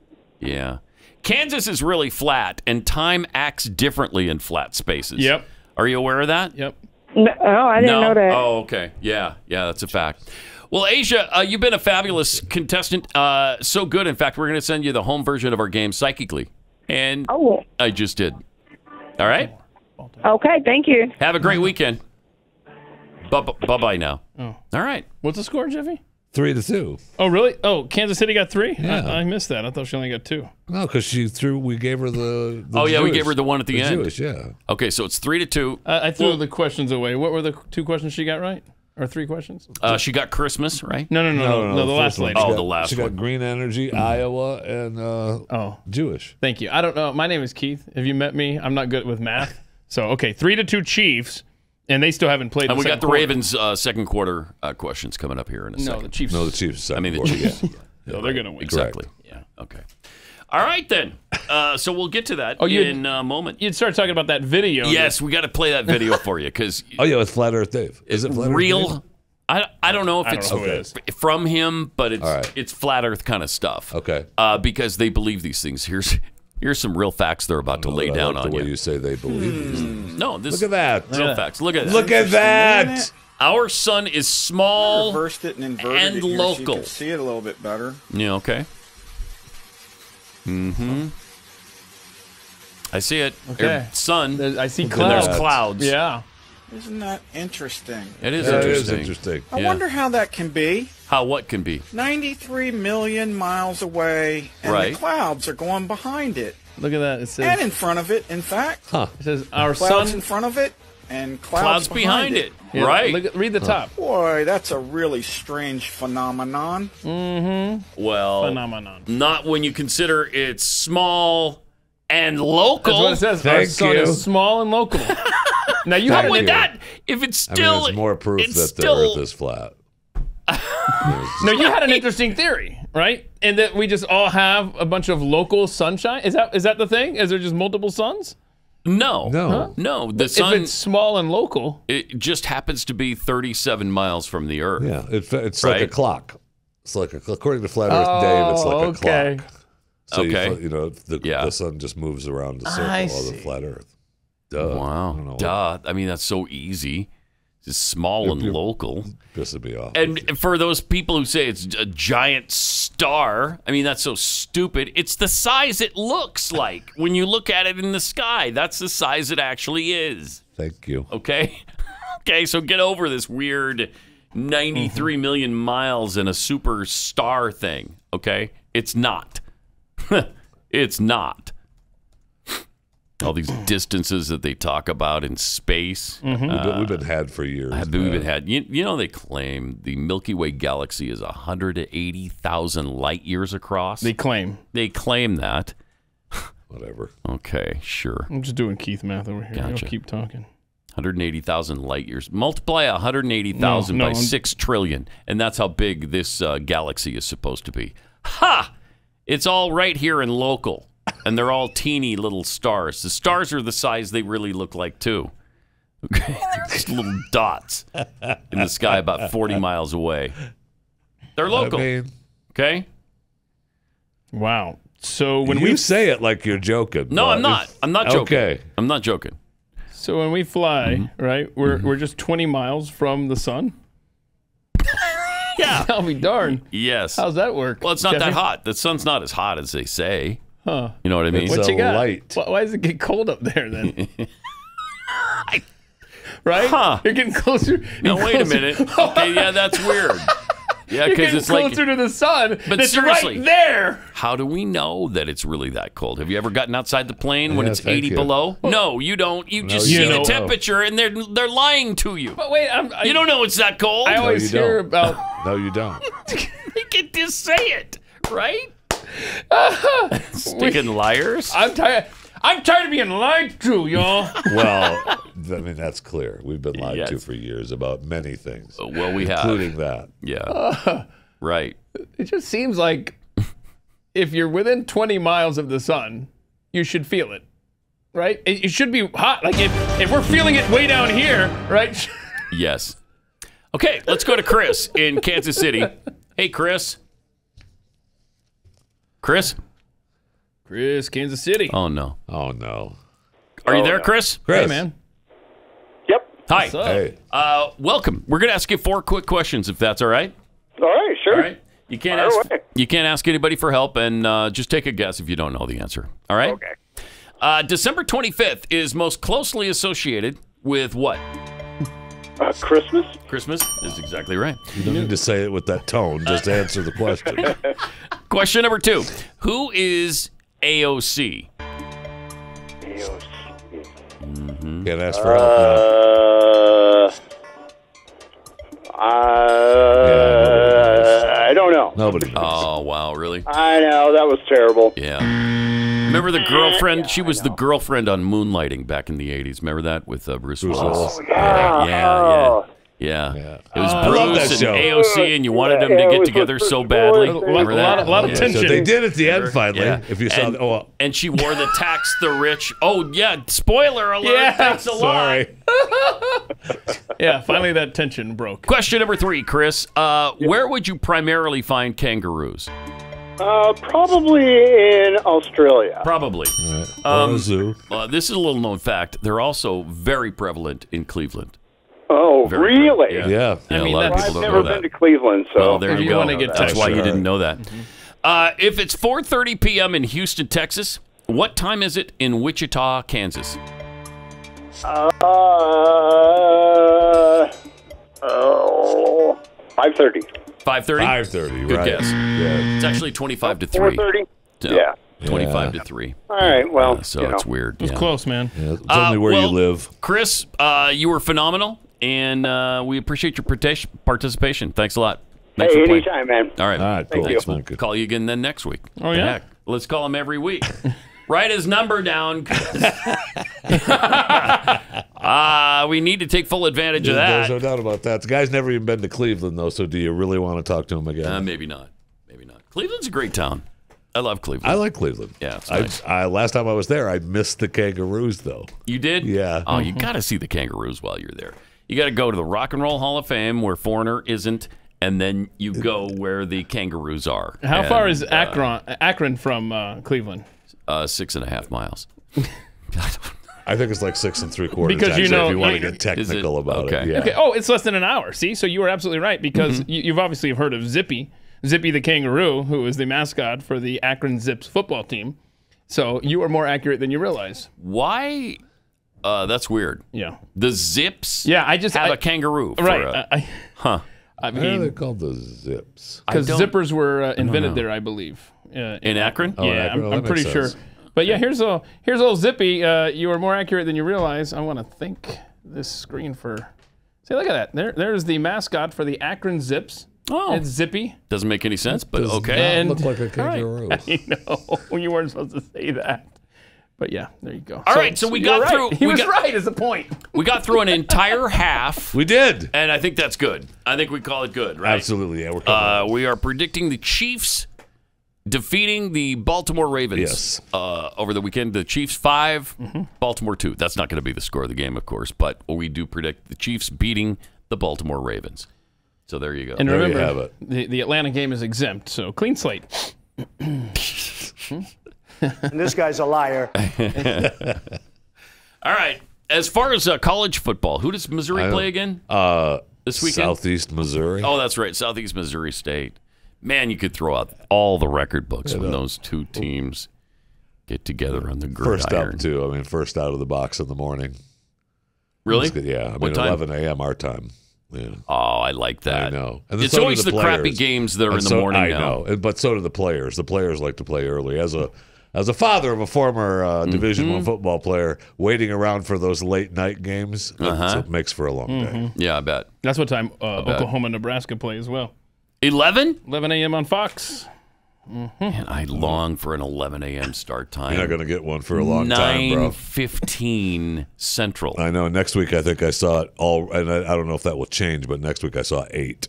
yeah. Kansas is really flat, and time acts differently in flat spaces. Yep. Are you aware of that? Yep. No, oh, I didn't no? know that. Oh, okay. Yeah, yeah, that's a fact. Well, Asia, uh, you've been a fabulous contestant. Uh, so good, in fact, we're going to send you the home version of our game psychically. And Oh, I just did. All right. okay. Thank you. Have a great weekend. Bye bye now. Oh. All right. What's the score, Jeffy? Three to two. Oh, really? Oh, Kansas City got three? Yeah. I, I missed that. I thought she only got two. No, because she threw. We gave her the. the Oh, yeah, we gave her the one at the end. Jewish, yeah. Okay, so it's three to two. I, I threw Well- the questions away. What were the two questions she got right? Or three questions? Uh, she got Christmas, right? No, no, no, no, no, the last one. lady. Oh, got- the last She one. got Green Energy, Iowa, and uh, Oh, Jewish. thank you. I don't know. My name is Keith. Have you met me? I'm not good with math. So, okay, three to two Chiefs, and they still haven't played And we got the quarter. Ravens' uh, second quarter uh, questions coming up here in a No, second. the Chiefs. No, the Chiefs. I mean, the second Chiefs. quarter, Yeah. [LAUGHS] So they're going to win. Exactly. Yeah. Okay. All right, then. Uh, so we'll get to that Oh, you- in a moment. You'd start talking about that video. Yes, we got to play that video for you because [LAUGHS] Oh yeah, it's Flat Earth Dave. Is it Flat Earth Dave? real. I, I don't know if don't it's know who it is. f- from him, but it's All right. it's flat Earth kind of stuff. Okay. Uh, because they believe these things. Here's here's some real facts they're about to lay I down like on the way you. you say they believe these things. No, this Look at that. real facts. Look at that. Look at that. Our sun is small. reversed it and inverted and it here local. so you can see it a little bit better. Yeah. Okay. Mm-hmm. I see it. Okay. There- sun. There's- I see And clouds. there's clouds. Yeah. Isn't that interesting? It is That interesting. is interesting. I Yeah. wonder how that can be. How what can be? 93 million miles away, and Right. the clouds are going behind it. Look at that. It says, And in front of it, in fact. Huh. it says our Clouds sun. in front of it, and clouds, Clouds behind it. Yeah, Right. Look at, read the top. Boy, that's a really strange phenomenon. Mm-hmm. Well, Phenomenon. not when you consider it's small and local. That's what it says. our Thank sun you. is small and local. [LAUGHS] now you How had would an, that? If it's still, I still, mean, it's more proof it's that still, the Earth is flat. [LAUGHS] No, you had an interesting theory, right? And that we just all have a bunch of local sunshine. Is that is that the thing? Is there just multiple suns? No, No. no. The if sun it's small and local, it just happens to be 37 miles from the Earth. Yeah, it, it's like a clock. It's like a, according to Flat Earth Dave, it's like a Oh, clock. So Okay. you, you know the, Yeah. the sun just moves around the circle I of the flat Earth. Duh. I don't know Wow. what- Duh. I mean, that's so easy. It's small and local. This would be off. And for those people who say it's a giant star, I mean, that's so stupid. It's the size it looks like when you look at it in the sky. That's the size it actually is. Thank you. Okay? [LAUGHS] okay, so get over this weird 93 mm-hmm. million miles in a super star thing. Okay? It's not. [LAUGHS] it's not. All these distances that they talk about in space. We've, been, Uh, we've been had for years. have we man. been had? You, you know, they claim the Milky Way galaxy is 180,000 light years across. They claim. They claim that. Whatever. Okay, sure. I'm just doing Keith math over here. Gotcha. I'll keep talking. 180,000 light years. Multiply 180,000 No, no, by I'm- 6 trillion, and that's how big this uh, galaxy is supposed to be. Ha! It's all right here in local, and they're all teeny little stars. The stars are the size they really look like, too. [LAUGHS] Okay, they're just little dots in the sky about 40 miles away. They're local. I mean, okay? Wow. So when you we say it like you're joking. No, I'm not. I'm not joking. Okay. I'm not joking. so when we fly, Mm-hmm. right? We're we're just 20 miles from the sun. [LAUGHS] Yeah. I'll be darned. Yes. How's that work? Well, it's not that hot. The sun's not as hot as they say. Huh. You know what I mean? What you got? Why, why does it get cold up there then? [LAUGHS] right? Huh. You're getting closer. No, you're wait a minute. Okay, yeah, that's weird. [LAUGHS] Yeah, because getting it's like. closer to the sun. But that's seriously, right there. How do we know that it's really that cold? Have you ever gotten outside the plane when Yeah, it's 80 you. below? No, you don't. You No, just you see the don't. temperature, and they're they're lying to you. But wait, I'm, I, You don't know it's that cold. I always you hear don't. about. [LAUGHS] No, you don't. you can just say it, right? [LAUGHS] Sticking liars. I'm tired. I'm tired of being lied to, y'all. [LAUGHS] Well, I mean that's clear. We've been lied to for years about many things, uh, Well, we have. including that. Yeah. [LAUGHS] right. it just seems like if you're within 20 miles of the sun, you should feel it, right? It, it should be hot. Like if, if we're feeling it way down here, right? Yes. Okay, let's go to Chris in Kansas City. Hey, Chris. Chris? Chris, Kansas City. Oh, no. Oh no. Are you there, Chris? Chris. Hey, man. Yep. Hi. What's up? Hey. Uh, welcome. We're going to ask you four quick questions, if that's all right. All right, sure. All right. You can't Fire ask. away. You can't ask anybody for help, and uh, just take a guess if you don't know the answer. All right. Okay. Uh, December 25th is most closely associated with what? Uh, Christmas? Christmas is exactly right. You don't need to say it with that tone. Just answer the question. [LAUGHS] Question number two: Who is AOC? Can't ask for help now. Uh, uh, I don't know. Nobody. Knows. Oh wow, really? I know that was terrible. Yeah. Remember the girlfriend? She was the girlfriend on Moonlighting back in the '80s. Remember that with uh, Bruce Willis? Willis. Yeah, yeah, Oh. yeah. Yeah. It was I love Bruce and show. AOC, and you wanted them to it get together so badly. Willis. Remember A that? lot of- lot of Yeah. tension. So they did at the end finally. Yeah. If you saw, and, the, oh, and she wore the tax the rich. Oh yeah, spoiler alert. Yeah, Thanks a lot. sorry. [LAUGHS] Yeah, finally that tension broke. Question number three, Chris. Uh, Where would you primarily find kangaroos? Uh, probably in Australia. Probably. Or Um, a zoo. Uh, this is a little known fact. They're also very prevalent in Cleveland. Oh, Very really? prevalent. Yeah. Yeah, mean, a lot of that's- people I've don't never know been that. to Cleveland, so Well, there If you you go. wanna get That's why you didn't know that. Uh, if it's 4:30 p.m. in Houston, Texas, what time is it in Wichita, Kansas? Uh, oh, five thirty. 5:30. Five thirty. Good right. guess. Yeah. It's actually 25 to three. thirty. So, Yeah. 25 Yeah. to three. All right. Well, Uh, so you it's know. weird. It was yeah. close, man. Yeah, It's Uh, only where well, you live. Chris, uh, you were phenomenal, and uh, we appreciate your participation. Thanks a lot. Thanks Hey, for playing. anytime, man. All right. All right, cool. Thanks. Thank you. We'll call you again then next week. Oh, yeah? heck? Let's call him every week. [LAUGHS] Write his number down. Ah, [LAUGHS] we need to take full advantage of that. There's that. no doubt about that. The guy's never even been to Cleveland though. So do you really want to talk to him again? Uh, maybe not. Maybe not. Cleveland's a great town. I love Cleveland. I like Cleveland. Yeah, it's I. I last time I was there, I missed the kangaroos though. You did? Yeah. Oh, you got to see the kangaroos while you're there. You got to go to the Rock and Roll Hall of Fame where Foreigner isn't, and then you go where the kangaroos are. How far And, is uh, Akron Akron from uh, Cleveland? Uh, six and a half miles. I think it's like six and three quarters. Because you know- if you want to get technical about Okay. it. Yeah. Okay. Oh, it's less than an hour. See, so you were absolutely right because Mm-hmm. you, you've obviously heard of Zippy, Zippy the kangaroo, who is the mascot for the Akron Zips football team. So you are more accurate than you realize. Why? Uh, that's weird. Yeah. The Zips. Yeah, I just have I- a kangaroo. For Right. a- I, I, huh. [LAUGHS] I Why are they mean, called the Zips? Because zippers were uh, invented there, I believe. Uh, In Akron? Oh, in yeah, Akron? I'm, Oh, I'm pretty makes sure. But yeah, here's a here's old Zippy. Uh, you are more accurate than you realize. I want to thank this screen for. See, look at that. There, there's the mascot for the Akron Zips. Oh. It's Zippy. Doesn't make any sense, but Does okay. not look like a [LAUGHS] All right. kangaroo. [LAUGHS] I know you weren't supposed to say that, but yeah, there you go. All right, so we got right. through- He we was got- right. Is the point? We got through an entire [LAUGHS] half, We did. and I think that's good. I think we call it good, right? Absolutely. Yeah, we're coming. Uh, we are predicting the Chiefs defeating the Baltimore Ravens Yes. uh, over the weekend. The Chiefs 5 Baltimore two. That's not going to be the score of the game, of course, but we do predict the Chiefs beating the Baltimore Ravens. So there you go. And remember, have it. The, the Atlanta game is exempt, so clean slate. [CLEARS THROAT] [LAUGHS] And this guy's a liar. [LAUGHS] All right. As far as uh, college football, who does Missouri play again uh, this weekend? Southeast Missouri. Oh, that's right, Southeast Missouri State. Man, you could throw out all the record books when those two teams get together on the gridiron. First gridiron. up, too. I mean, first out of the box in the morning. Really? That's good. Yeah. I What mean, time? 11 a.m. our time. Yeah. Oh, I like that. I know. It's so always the, crappy games that are And in the so- morning I now. know, but so do the players. The players like to play early. As a as a father of a former uh, Division Mm-hmm. One football player, waiting around for those late night games Uh-huh. it makes for a long day. Yeah, I bet. That's what time uh, bet. Oklahoma, Nebraska play as well. 11? 11 a.m. on Fox. Man, I long for an 11 a.m. start [LAUGHS] time. You're not going to get one for a long time, bro. 9:15 Central. I know. Next week, I think I saw it all, and I, I don't know if that will change, but next week I saw eight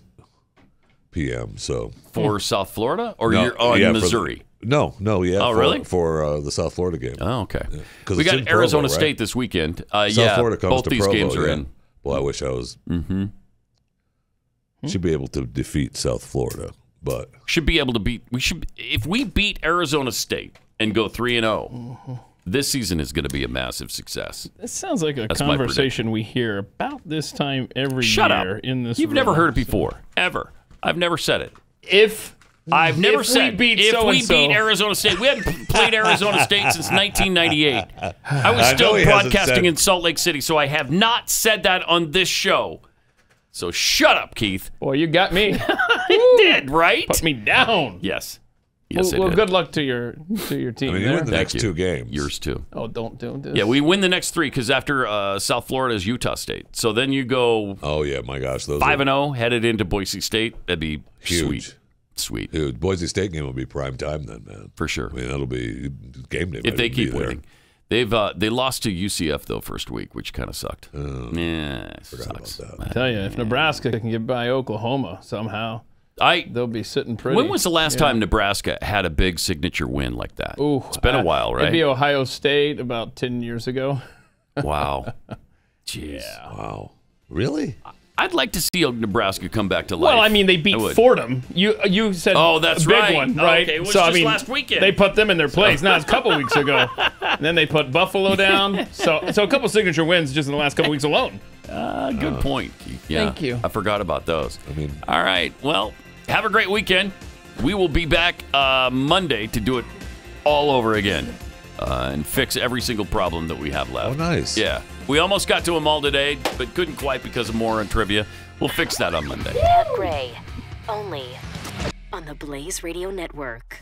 p.m. So for South Florida or No, you're on yeah, for Missouri? No, no, yeah. Oh, for, really? For uh, the South Florida game. Oh, okay. 'Cause we it's got in Provo, Arizona right? State this weekend. Uh, South yeah, Florida comes both to these Provo, games are yeah. in. Well, I wish I was. Mm-hmm. Should be able to defeat South Florida, but Should be able to beat. We should if we beat Arizona State and go three and zero. This season is going to be a massive success. This sounds like a That's conversation we hear about this time every Shut year up. in this. You've never heard it before, ever. I've never said it. If I've never if said we beat if we so-and-so- beat Arizona State. We haven't [LAUGHS] played Arizona State since [LAUGHS] 1998. I was still he hasn't broadcasting said- in Salt Lake City, so I have not said that on this show. So shut up, Keith. Well, you got me. [LAUGHS] I did, right? Put me down. Yes. Yes, well, well good luck to your to your team. I mean, you there. win the Thank next you. two games. Yours too. oh, don't don't do this. Yeah, we win the next three because after uh, South Florida is Utah State. So then you go Oh yeah, my gosh, those five are and zero, headed into Boise State. That'd be huge. sweet, sweet Dude, Boise State game will be prime time then, man. for sure. I mean, that'll be game day. if they keep winning. They've uh, they lost to UCF though first week, which kind of sucked. yeah, sucks. I tell you, if Nebraska can get by Oklahoma somehow, I they'll be sitting pretty. when was the last Yeah. time Nebraska had a big signature win like that? Ooh, it's been a uh, while, right? It'd Ohio State about ten years ago. [LAUGHS] wow, jeez, Wow, really? I'd like to see Nebraska come back to life. Well, I mean, they beat would. Fordham. You you said Oh, that's a big right. one, right? Okay, it was so I just mean, last weekend. they put them in their place. Now it's a [LAUGHS] couple weeks ago. And then they put Buffalo down. So so a couple signature wins just in the last couple weeks alone. Uh, good point. Yeah, Thank you. I forgot about those. I mean, All right. Well, have a great weekend. We will be back uh, Monday to do it all over again uh, and fix every single problem that we have left. Oh, nice. Yeah. We almost got to them all today, but couldn't quite because of more on trivia. We'll fix that on Monday. Gray, only on the Blaze Radio Network.